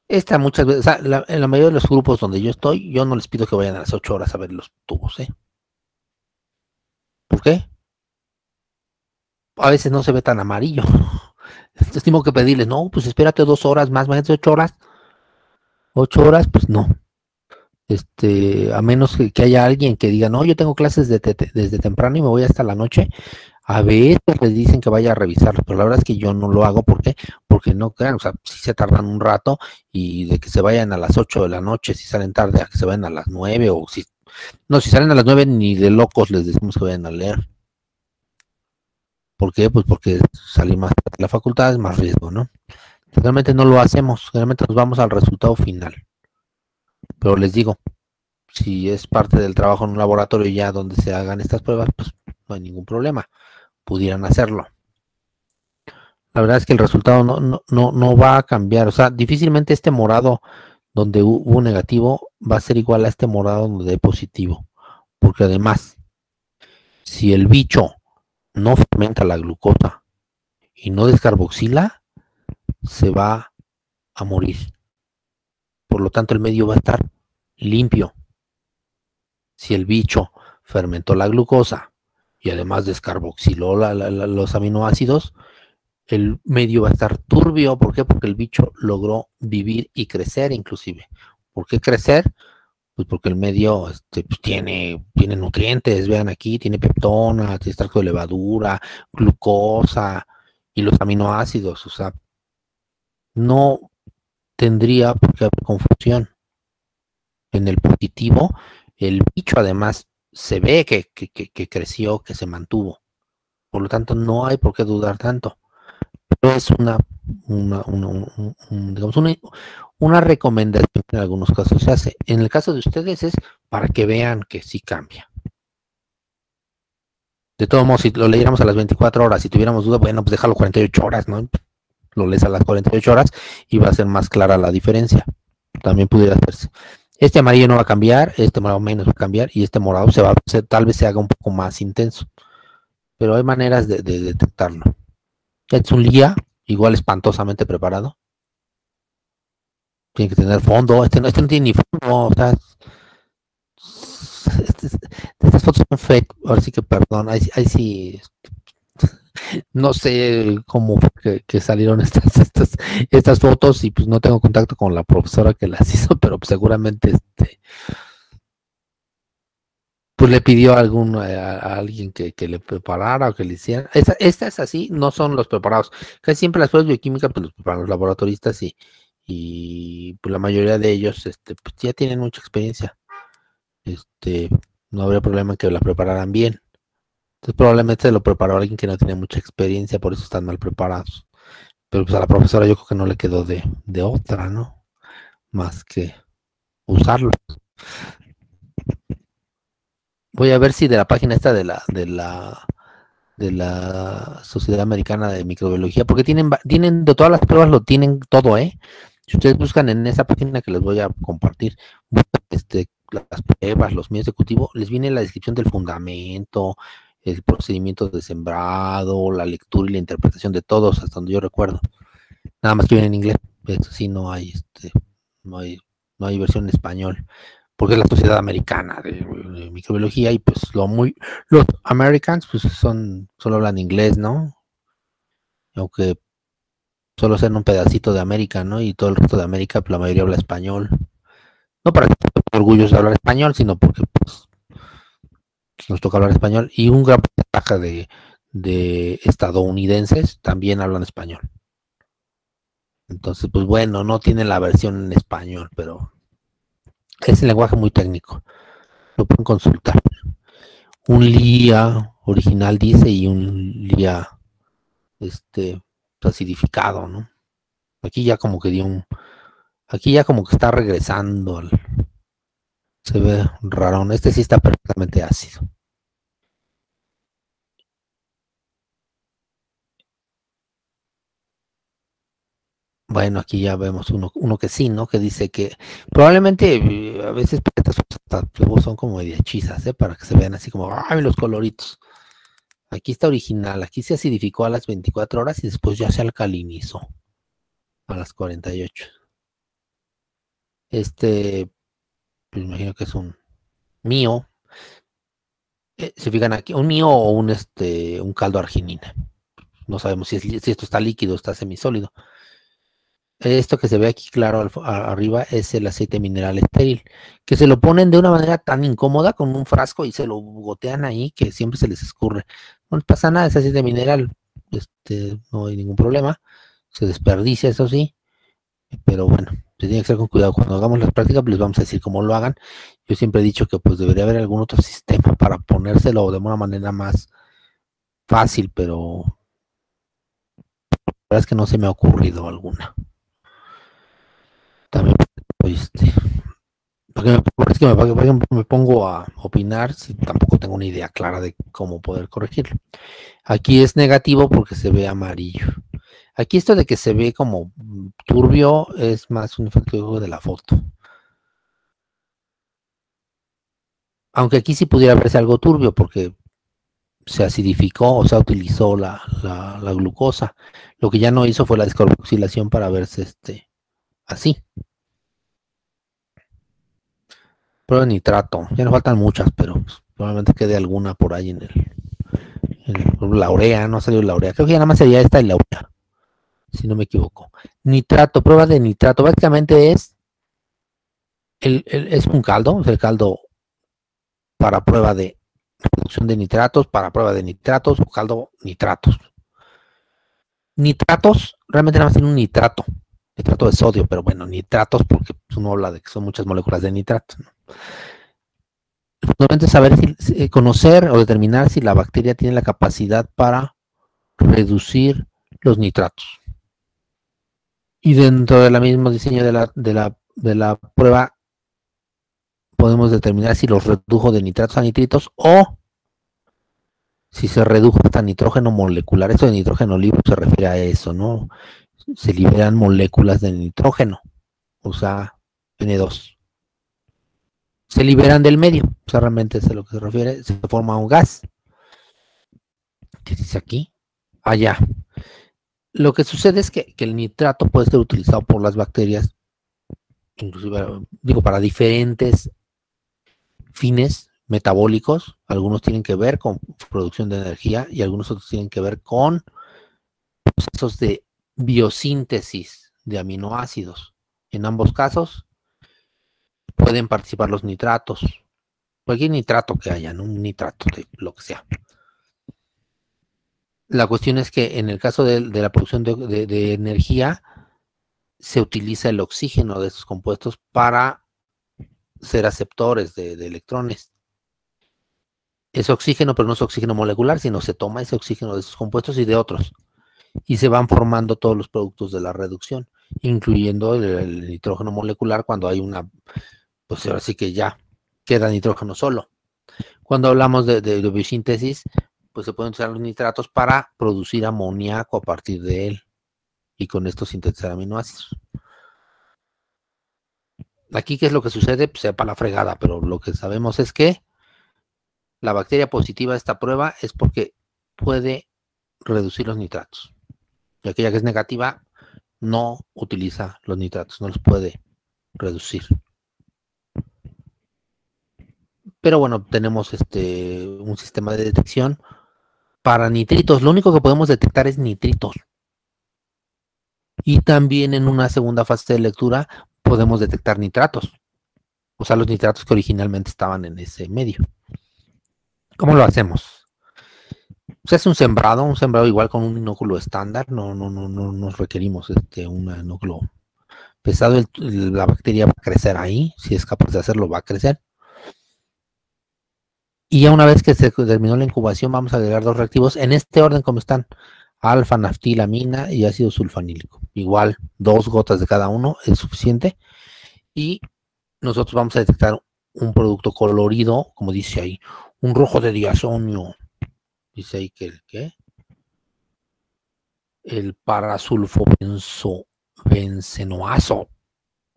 Speaker 1: esta muchas veces, en la mayoría de los grupos donde yo estoy, yo no les pido que vayan a las 8 horas a ver los tubos, ¿eh? ¿Por qué? A veces no se ve tan amarillo. Entonces tengo que pedirles, no, pues espérate dos horas más, más de ocho horas. Ocho horas, pues no. Este, a menos que, haya alguien que diga, no, yo tengo clases desde temprano y me voy hasta la noche. A veces les dicen que vaya a revisarlo, pero la verdad es que yo no lo hago. ¿Por qué? Porque no crean, o sea, si se tardan un rato y de que se vayan a las 8 de la noche, si salen tarde, a que se vayan a las 9 o si... No, si salen a las 9 ni de locos les decimos que vayan a leer. ¿Por qué? Pues porque salir más de la facultad es más riesgo, ¿no? Realmente no lo hacemos, realmente nos vamos al resultado final. Pero les digo, si es parte del trabajo en un laboratorio ya donde se hagan estas pruebas, pues no hay ningún problema pudieran hacerlo. La verdad es que el resultado no, no, no, va a cambiar. O sea, difícilmente este morado donde hubo negativo va a ser igual a este morado donde hay positivo. Porque además, si el bicho no fermenta la glucosa y no descarboxila, se va a morir. por lo tanto el medio va a estar limpio. Si el bicho fermentó la glucosa y además descarboxiló los aminoácidos, el medio va a estar turbio. ¿Por qué? Porque el bicho logró vivir y crecer inclusive. ¿Por qué crecer? Pues porque el medio este, pues, tiene, tiene nutrientes, vean aquí, tiene peptona, tiene extracto de levadura, glucosa y los aminoácidos. O sea, no tendría por qué haber confusión. En el positivo, el bicho además se ve que, que creció, que se mantuvo. Por lo tanto, no hay por qué dudar tanto es una, una, digamos, una, recomendación que en algunos casos se hace. En el caso de ustedes es para que vean que sí cambia. De todos modos, si lo leyéramos a las 24 horas, si tuviéramos duda, bueno, pues déjalo 48 horas, ¿no? Lo lees a las 48 horas y va a ser más clara la diferencia. También pudiera hacerse. Este amarillo no va a cambiar, este morado menos va a cambiar y este morado se va a, tal vez se haga un poco más intenso. Pero hay maneras de detectarlo. Es un día igual espantosamente preparado. Tiene que tener fondo. Este no, este tiene ni fondo. Estas fotos son fake. Ahora sí que perdón. Ahí, sí. No sé cómo que, salieron estas, estas, estas fotos y pues no tengo contacto con la profesora que las hizo, pero seguramente este pues le pidió a, algún, eh, a, alguien que, le preparara o que le hiciera. Esta, es así, no son los preparados. Casi siempre las pruebas bioquímicas pues los preparan los laboratoristas y, y pues la mayoría de ellos este, pues ya tienen mucha experiencia. Este, no habría problema que la prepararan bien. Entonces probablemente lo preparó alguien que no tenía mucha experiencia, por eso están mal preparados. Pero pues a la profesora yo creo que no le quedó de, de otra, ¿no? Más que usarlo voy a ver si de la página esta de la de la de la Sociedad Americana de Microbiología, porque tienen tienen de todas las pruebas lo tienen todo, ¿eh? Si ustedes buscan en esa página que les voy a compartir, este, las pruebas, los medios de cultivo, les viene la descripción del fundamento, el procedimiento de sembrado, la lectura y la interpretación de todos, hasta donde yo recuerdo. Nada más que viene en inglés, eso sí no hay, este, no hay, no hay versión en español porque es la sociedad americana de, microbiología y pues lo muy los Americans pues son solo hablan inglés, ¿no? Aunque solo sean un pedacito de América, ¿no? Y todo el resto de América pues, la mayoría habla español. No para que estén orgullosos de hablar español, sino porque pues nos toca hablar español y un gran porcentaje de, de estadounidenses también hablan español. Entonces, pues bueno, no tienen la versión en español, pero es el lenguaje muy técnico. Lo pueden consultar. Un LIA original dice y un LIA este acidificado, ¿no? Aquí ya como que dio un aquí ya como que está regresando al se ve raro. Este sí está perfectamente ácido. Bueno, aquí ya vemos uno, uno que sí, ¿no? Que dice que probablemente eh, a veces estas son como de hechizas, ¿eh? Para que se vean así como, ¡ay, los coloritos! Aquí está original, aquí se acidificó a las 24 horas y después ya se alcalinizó a las 48. Este, pues imagino que es un mío. Eh, se fijan aquí, un mío o un, este, un caldo arginina. No sabemos si, si esto está líquido o está semisólido. Esto que se ve aquí claro arriba es el aceite mineral estéril, que se lo ponen de una manera tan incómoda con un frasco y se lo gotean ahí que siempre se les escurre. No les pasa nada, ese aceite mineral, este, no hay ningún problema, se desperdicia, eso sí, pero bueno, se tiene que ser con cuidado. Cuando hagamos las prácticas, pues les vamos a decir cómo lo hagan. Yo siempre he dicho que pues debería haber algún otro sistema para ponérselo de una manera más fácil, pero la verdad es que no se me ha ocurrido alguna también este, ¿para me, me, pongo a opinar si tampoco tengo una idea clara de cómo poder corregirlo? Aquí es negativo porque se ve amarillo. Aquí esto de que se ve como turbio es más un efecto de la foto. Aunque aquí sí pudiera verse algo turbio porque se acidificó o sea utilizó la, la glucosa. Lo que ya no hizo fue la descarboxilación para verse este así. Prueba de nitrato. Ya nos faltan muchas, pero pues, probablemente quede alguna por ahí en el, en la urea, no ha salido la urea. Creo que ya nada más sería esta y la urea, si no me equivoco. Nitrato, prueba de nitrato. Básicamente es, el, es un caldo, es el caldo para prueba de reducción de nitratos, para prueba de nitratos o caldo nitratos. Nitratos, realmente nada más tiene un nitrato, nitrato de sodio, pero bueno, nitratos porque uno habla de que son muchas moléculas de nitrato. Fundamentalmente saber si, conocer o determinar si la bacteria tiene la capacidad para reducir los nitratos. Y dentro del mismo diseño de la, de la, de la prueba podemos determinar si los redujo de nitratos a nitritos o si se redujo hasta nitrógeno molecular. Esto de nitrógeno libre se refiere a eso, ¿no? Se liberan moléculas de nitrógeno, o sea, N2. Se liberan del medio, o sea, realmente es a lo que se refiere. Se forma un gas. ¿Qué dice aquí? Allá. Lo que sucede es que, el nitrato puede ser utilizado por las bacterias, inclusive, digo, para diferentes fines metabólicos, algunos tienen que ver con producción de energía y algunos otros tienen que ver con procesos de biosíntesis de aminoácidos. En ambos casos pueden participar los nitratos, cualquier nitrato que haya, ¿no? un nitrato de lo que sea. La cuestión es que en el caso de, la producción de, energía, se utiliza el oxígeno de estos compuestos para ser aceptores de, electrones. Es oxígeno, pero no es oxígeno molecular, sino se toma ese oxígeno de esos compuestos y de otros. Y se van formando todos los productos de la reducción, incluyendo el, nitrógeno molecular cuando hay una, pues ahora sí que ya queda nitrógeno solo. Cuando hablamos de, de, biosíntesis, pues se pueden usar los nitratos para producir amoníaco a partir de él y con esto sintetizar aminoácidos. Aquí, ¿qué es lo que sucede? Pues sepa la fregada, pero lo que sabemos es que la bacteria positiva de esta prueba es porque puede reducir los nitratos. Y aquella que es negativa no utiliza los nitratos, no los puede reducir. Pero bueno, tenemos este un sistema de detección para nitritos. Lo único que podemos detectar es nitritos. Y también en una segunda fase de lectura podemos detectar nitratos. O sea, los nitratos que originalmente estaban en ese medio. ¿Cómo lo hacemos? Se hace un sembrado, un sembrado igual con un inóculo estándar, no, no, no, no nos requerimos este, un inóculo pesado, la bacteria va a crecer ahí, si es capaz de hacerlo va a crecer. Y ya una vez que se terminó la incubación, vamos a agregar dos reactivos en este orden como están, alfa, naftilamina y ácido sulfanílico. Igual, dos gotas de cada uno es suficiente. Y nosotros vamos a detectar un producto colorido, como dice ahí, un rojo de diazonio. Dice ahí que el qué? El parasulfobenzenoazo,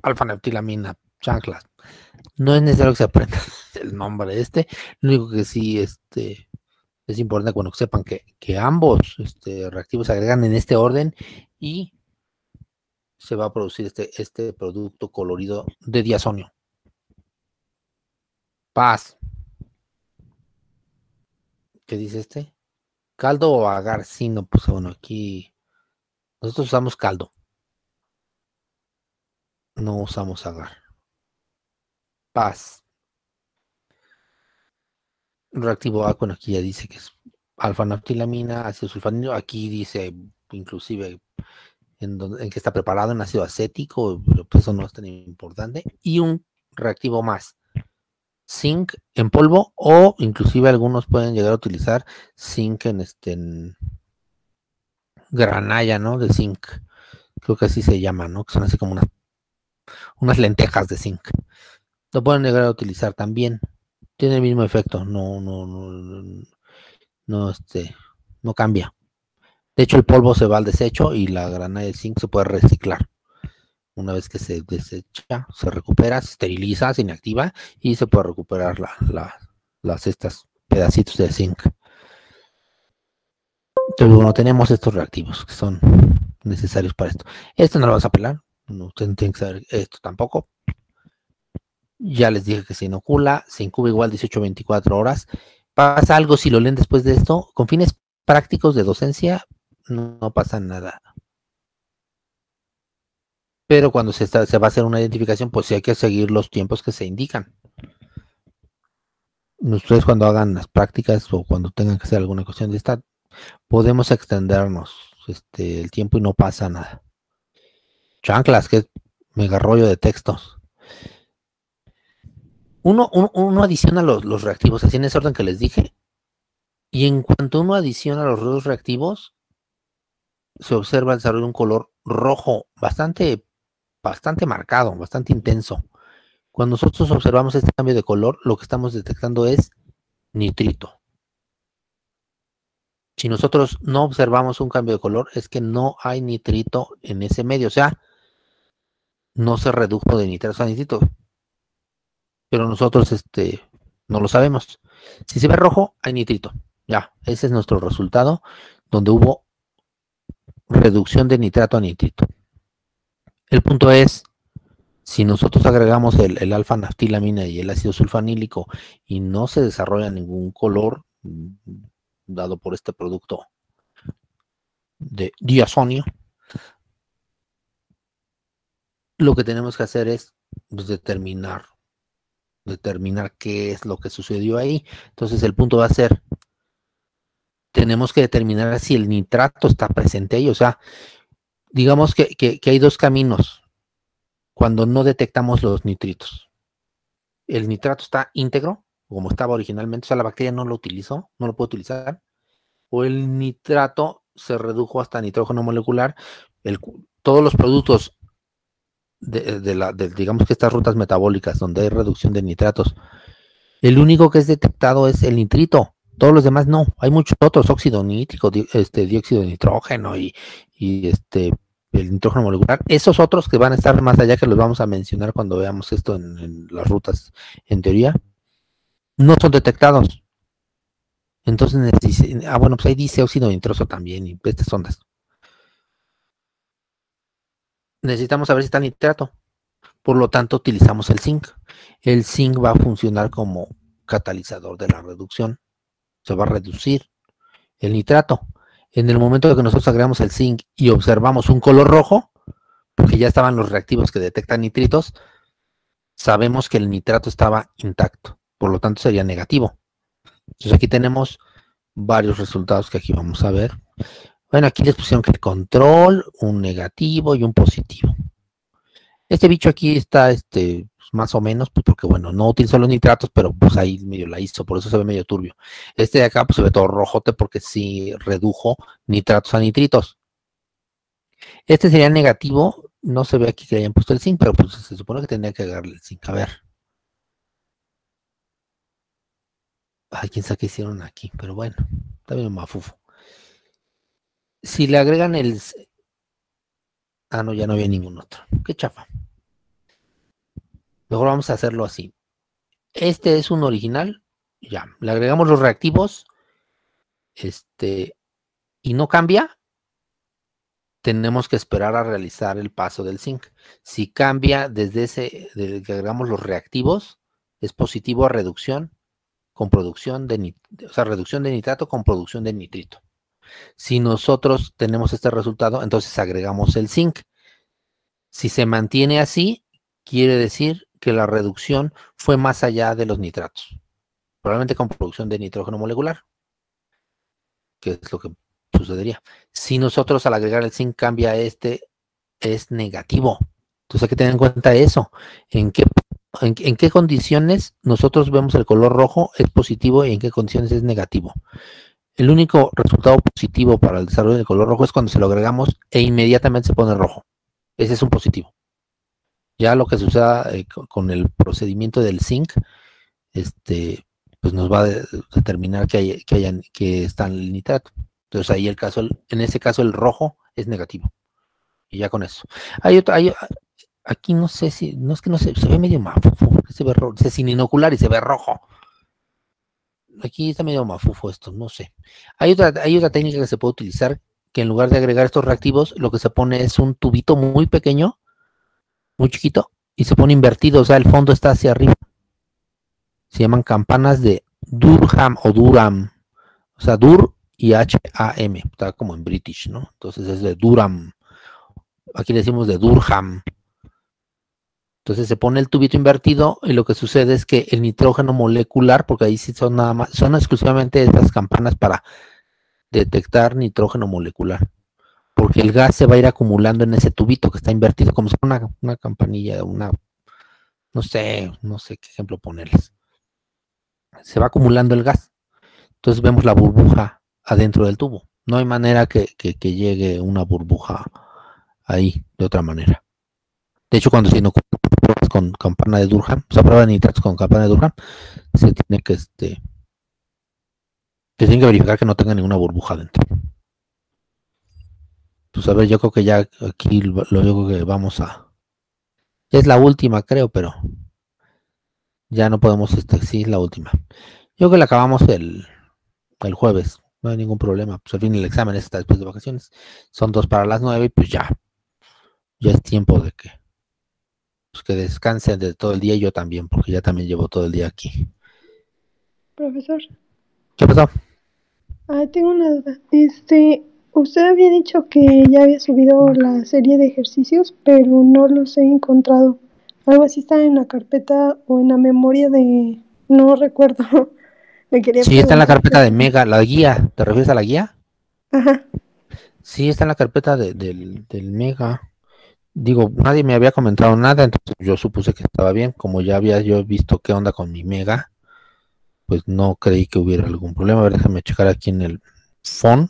Speaker 1: alfa-naftilamina, chanclas. No es necesario que se aprenda el nombre de este. Lo único que sí, este, es importante que sepan que, ambos este, reactivos se agregan en este orden y se va a producir este, este producto colorido de diazonio. Paz. ¿Qué dice este? ¿Caldo o agar? Sí, no, pues bueno, aquí nosotros usamos caldo. No usamos agar. Paz reactivo A, bueno, aquí ya dice que es alfa-naftilamina, ácido sulfanilo, aquí dice inclusive en, en que está preparado en ácido acético, pero pues eso no es tan importante, y un reactivo más, zinc en polvo o inclusive algunos pueden llegar a utilizar zinc en este granalla, ¿no? De zinc, creo que así se llama, ¿no? Que son así como unas, unas lentejas de zinc. Lo pueden llegar a utilizar también tiene el mismo efecto, no, no, no, este, no cambia. De hecho, el polvo se va al desecho y la grana de zinc se puede reciclar. Una vez que se desecha, se recupera, se esteriliza, se inactiva y se puede recuperar la, las estas pedacitos de zinc. Entonces, bueno, tenemos estos reactivos que son necesarios para esto. Esto no lo vas a pelar, no tienen que saber esto tampoco. Ya les dije que se inocula, se incuba igual 18-24 horas. ¿Pasa algo si lo leen después de esto? Con fines prácticos de docencia, no, pasa nada. Pero cuando se, va a hacer una identificación, pues sí hay que seguir los tiempos que se indican. Ustedes cuando hagan las prácticas o cuando tengan que hacer alguna cuestión de esta, podemos extendernos este, el tiempo y no pasa nada. Chanclas, que mega rollo de textos. Uno, adiciona los, reactivos, así en ese orden que les dije. Y en cuanto uno adiciona los dos reactivos, se observa el desarrollo de un color rojo bastante, bastante marcado, bastante intenso. Cuando nosotros observamos este cambio de color, lo que estamos detectando es nitrito. Si nosotros no observamos un cambio de color, es que no hay nitrito en ese medio. O sea, no se redujo de nitrato a nitrito pero nosotros este, no lo sabemos. Si se ve rojo, hay nitrito. Ya, ese es nuestro resultado, donde hubo reducción de nitrato a nitrito. El punto es, si nosotros agregamos el, alfa-naftilamina y el ácido sulfanílico y no se desarrolla ningún color mm, dado por este producto de diazonio, lo que tenemos que hacer es pues, determinar determinar qué es lo que sucedió ahí. Entonces el punto va a ser, tenemos que determinar si el nitrato está presente ahí. O sea, digamos que, hay dos caminos cuando no detectamos los nitritos. El nitrato está íntegro, como estaba originalmente, o sea, la bacteria no lo utilizó, no lo puede utilizar, o el nitrato se redujo hasta nitrógeno molecular. todos los productos de, la, digamos que estas rutas metabólicas donde hay reducción de nitratos, el único que es detectado es el nitrito. Todos los demás no. Hay muchos otros, óxido nítrico, este, dióxido de nitrógeno y, este, el nitrógeno molecular. Esos otros que van a estar más allá, que los vamos a mencionar cuando veamos esto en, las rutas en teoría, no son detectados. Entonces, ah, bueno, pues ahí dice óxido nitroso también y estas ondas necesitamos saber si está nitrato. Por lo tanto, utilizamos el zinc. El zinc va a funcionar como catalizador de la reducción. Se va a reducir el nitrato. En el momento de que nosotros agregamos el zinc y observamos un color rojo, porque ya estaban los reactivos que detectan nitritos, sabemos que el nitrato estaba intacto. Por lo tanto, sería negativo. Entonces aquí tenemos varios resultados que aquí vamos a ver. Bueno, aquí les pusieron que el control, un negativo y un positivo. Este bicho aquí está este, pues, más o menos, pues porque bueno, no utilizó los nitratos, pero pues ahí medio la hizo, por eso se ve medio turbio. Este de acá pues se ve todo rojote porque sí redujo nitratos a nitritos. Este sería negativo, no se ve aquí que hayan puesto el zinc, pero pues se supone que tendría que agarrarle el zinc. A ver. Ay, quién sabe qué hicieron aquí, pero bueno, está bien mafufo si le agregan el... Ah, no, ya no había ningún otro. Qué chafa. Mejor vamos a hacerlo así. Este es un original. Ya, le agregamos los reactivos. Este, y no cambia. Tenemos que esperar a realizar el paso del zinc. Si cambia desde ese, desde que agregamos los reactivos, es positivo a reducción con producción de, o sea, reducción de nitrato con producción de nitrito. Si nosotros tenemos este resultado, entonces agregamos el zinc. Si se mantiene así, quiere decir que la reducción fue más allá de los nitratos, probablemente con producción de nitrógeno molecular, que es lo que sucedería. Si nosotros al agregar el zinc cambia este, es negativo. Entonces hay que tener en cuenta eso. ¿En qué, en, en qué condiciones nosotros vemos el color rojo es positivo y en qué condiciones es negativo? El único resultado positivo para el desarrollo del color rojo es cuando se lo agregamos e inmediatamente se pone rojo. Ese es un positivo. Ya lo que suceda eh, con el procedimiento del zinc, este, pues nos va a determinar que, hay, que, hayan, que está en el nitrato. Entonces ahí el caso, en ese caso el rojo es negativo. Y ya con eso. Hay otro, hay, aquí no sé si, no es que no se, se ve medio más, se ve rojo, se sin inocular y se ve rojo aquí está medio mafufo esto, no sé. Hay otra, hay otra técnica que se puede utilizar, que en lugar de agregar estos reactivos, lo que se pone es un tubito muy pequeño, muy chiquito, y se pone invertido, o sea, el fondo está hacia arriba. Se llaman campanas de Durham o Durham, o sea, Dur y H-A-M, está como en British, ¿no? Entonces es de Durham. Aquí decimos de Durham. Entonces se pone el tubito invertido y lo que sucede es que el nitrógeno molecular, porque ahí sí son nada más, son exclusivamente estas campanas para detectar nitrógeno molecular. Porque el gas se va a ir acumulando en ese tubito que está invertido, como si fuera una, una campanilla, una, no sé, no sé qué ejemplo ponerles. Se va acumulando el gas. Entonces vemos la burbuja adentro del tubo. No hay manera que, llegue una burbuja ahí de otra manera. De hecho, cuando se pruebas con campana de Durham, o sea, prueba de nitratos con campana de Durham, se tiene que este se tiene que verificar que no tenga ninguna burbuja dentro. Pues a ver, yo creo que ya aquí lo digo que vamos a. Es la última, creo, pero ya no podemos, este, sí, es la última. Yo creo que la acabamos el, el jueves no hay ningún problema. Pues al fin el examen está después de vacaciones. Son dos para las nueve y pues ya, ya es tiempo de que, pues que descansen de todo el día y yo también, porque ya también llevo todo el día aquí.
Speaker 2: Profesor.
Speaker 1: ¿Qué pasó?
Speaker 2: Ah, tengo una duda. Este, usted había dicho que ya había subido la serie de ejercicios, pero no los he encontrado. Algo así está en la carpeta o en la memoria de... No recuerdo.
Speaker 1: sí, está en la carpeta de Mega, la guía. ¿Te refieres a la guía?
Speaker 2: Ajá.
Speaker 1: Sí, está en la carpeta del, Mega. Digo, nadie me había comentado nada, entonces yo supuse que estaba bien. Como ya había yo visto qué onda con mi Mega, pues no creí que hubiera algún problema. A ver, déjame checar aquí en el phone.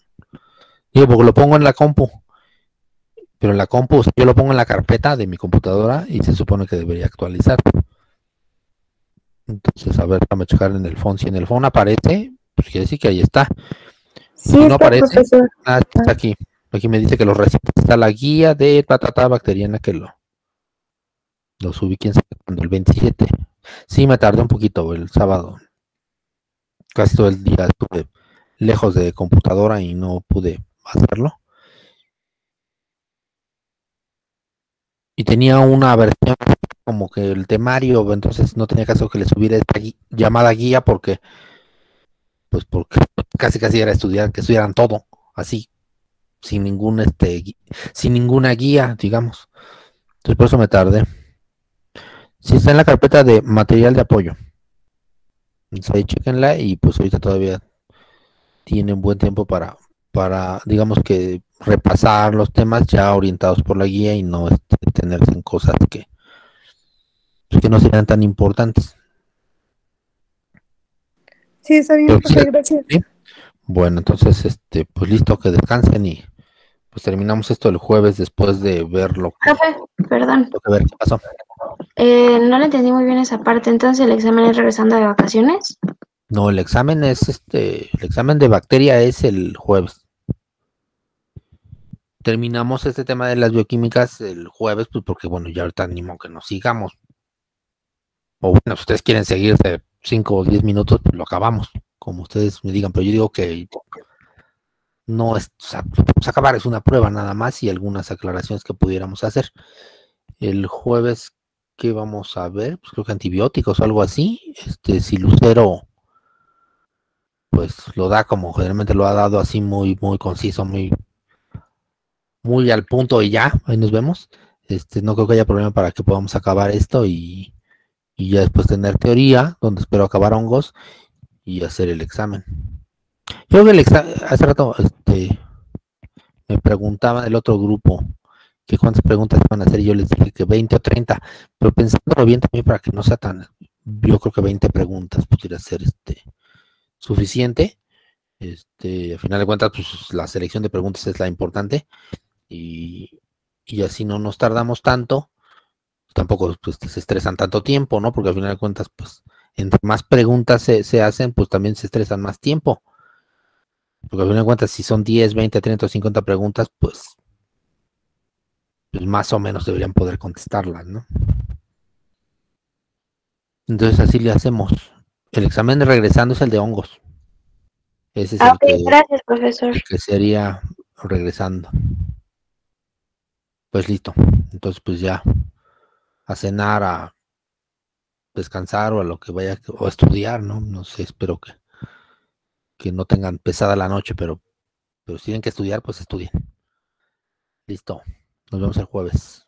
Speaker 1: Digo, porque lo pongo en la compu. Pero en la compu, yo lo pongo en la carpeta de mi computadora y se supone que debería actualizar. Entonces, a ver, déjame checar en el phone. Si en el phone aparece, pues quiere decir que ahí está.
Speaker 2: si no aparece,
Speaker 1: ah, está aquí. Aquí me dice que los recientes está la guía de patata bacteriana que lo, lo subí, quién sabe cuando, el 27. Sí, me tardé un poquito el sábado. Casi todo el día estuve lejos de computadora y no pude hacerlo. Y tenía una versión como que el temario, entonces no tenía caso que le subiera esta llamada guía porque, pues porque casi casi era estudiar, que estudiaran todo, así, sin ningún este, sin ninguna guía, digamos. Entonces por eso me tardé. Si está en la carpeta de material de apoyo. Entonces ahí chequenla y pues ahorita todavía tienen buen tiempo para, para, digamos que repasar los temas ya orientados por la guía y no este, tenerse en cosas que, pues, que no sean tan importantes.
Speaker 2: Sí, está bien, gracias.
Speaker 1: Bueno, entonces, este, pues listo, que descansen y pues terminamos esto el jueves después de verlo.
Speaker 3: Profe, perdón.
Speaker 1: ver qué pasó.
Speaker 3: Eh, no le entendí muy bien esa parte, entonces el examen es regresando de vacaciones.
Speaker 1: No, el examen es este, el examen de bacteria es el jueves. Terminamos este tema de las bioquímicas el jueves, pues porque bueno, ya ahorita animo que nos sigamos o bueno, si ustedes quieren seguir de 5 o 10 minutos, pues lo acabamos, como ustedes me digan, pero yo digo que no es, o vamos a acabar, es una prueba nada más y algunas aclaraciones que pudiéramos hacer. El jueves, ¿qué vamos a ver? Pues creo que antibióticos o algo así. Este, si Lucero, pues lo da como generalmente lo ha dado así muy, muy conciso, muy, muy al punto y ya, ahí nos vemos. Este, no creo que haya problema para que podamos acabar esto y y ya después tener teoría, donde espero acabar hongos y hacer el examen. Yo creo que el hace rato este, me preguntaba el otro grupo que cuántas preguntas van a hacer, yo les dije que 20 o 30, pero pensándolo bien también para que no sea tan, yo creo que 20 preguntas pudiera ser este suficiente. Este, al final de cuentas, pues la selección de preguntas es la importante y, así no nos tardamos tanto tampoco pues, se estresan tanto tiempo, ¿no? Porque al final de cuentas, pues, entre más preguntas se, hacen, pues también se estresan más tiempo. Porque al final de cuentas, si son 10, 20, 30 o 50 preguntas, pues, pues más o menos deberían poder contestarlas, ¿no? Entonces así le hacemos. El examen de regresando es el de hongos.
Speaker 3: Ese es el que, gracias, profesor.
Speaker 1: que sería regresando. Pues listo. Entonces, pues ya a cenar, a descansar o a lo que vaya, o a estudiar, ¿no? No sé, espero que, que no tengan pesada la noche, pero, pero si tienen que estudiar, pues estudien. Listo. Nos vemos el jueves.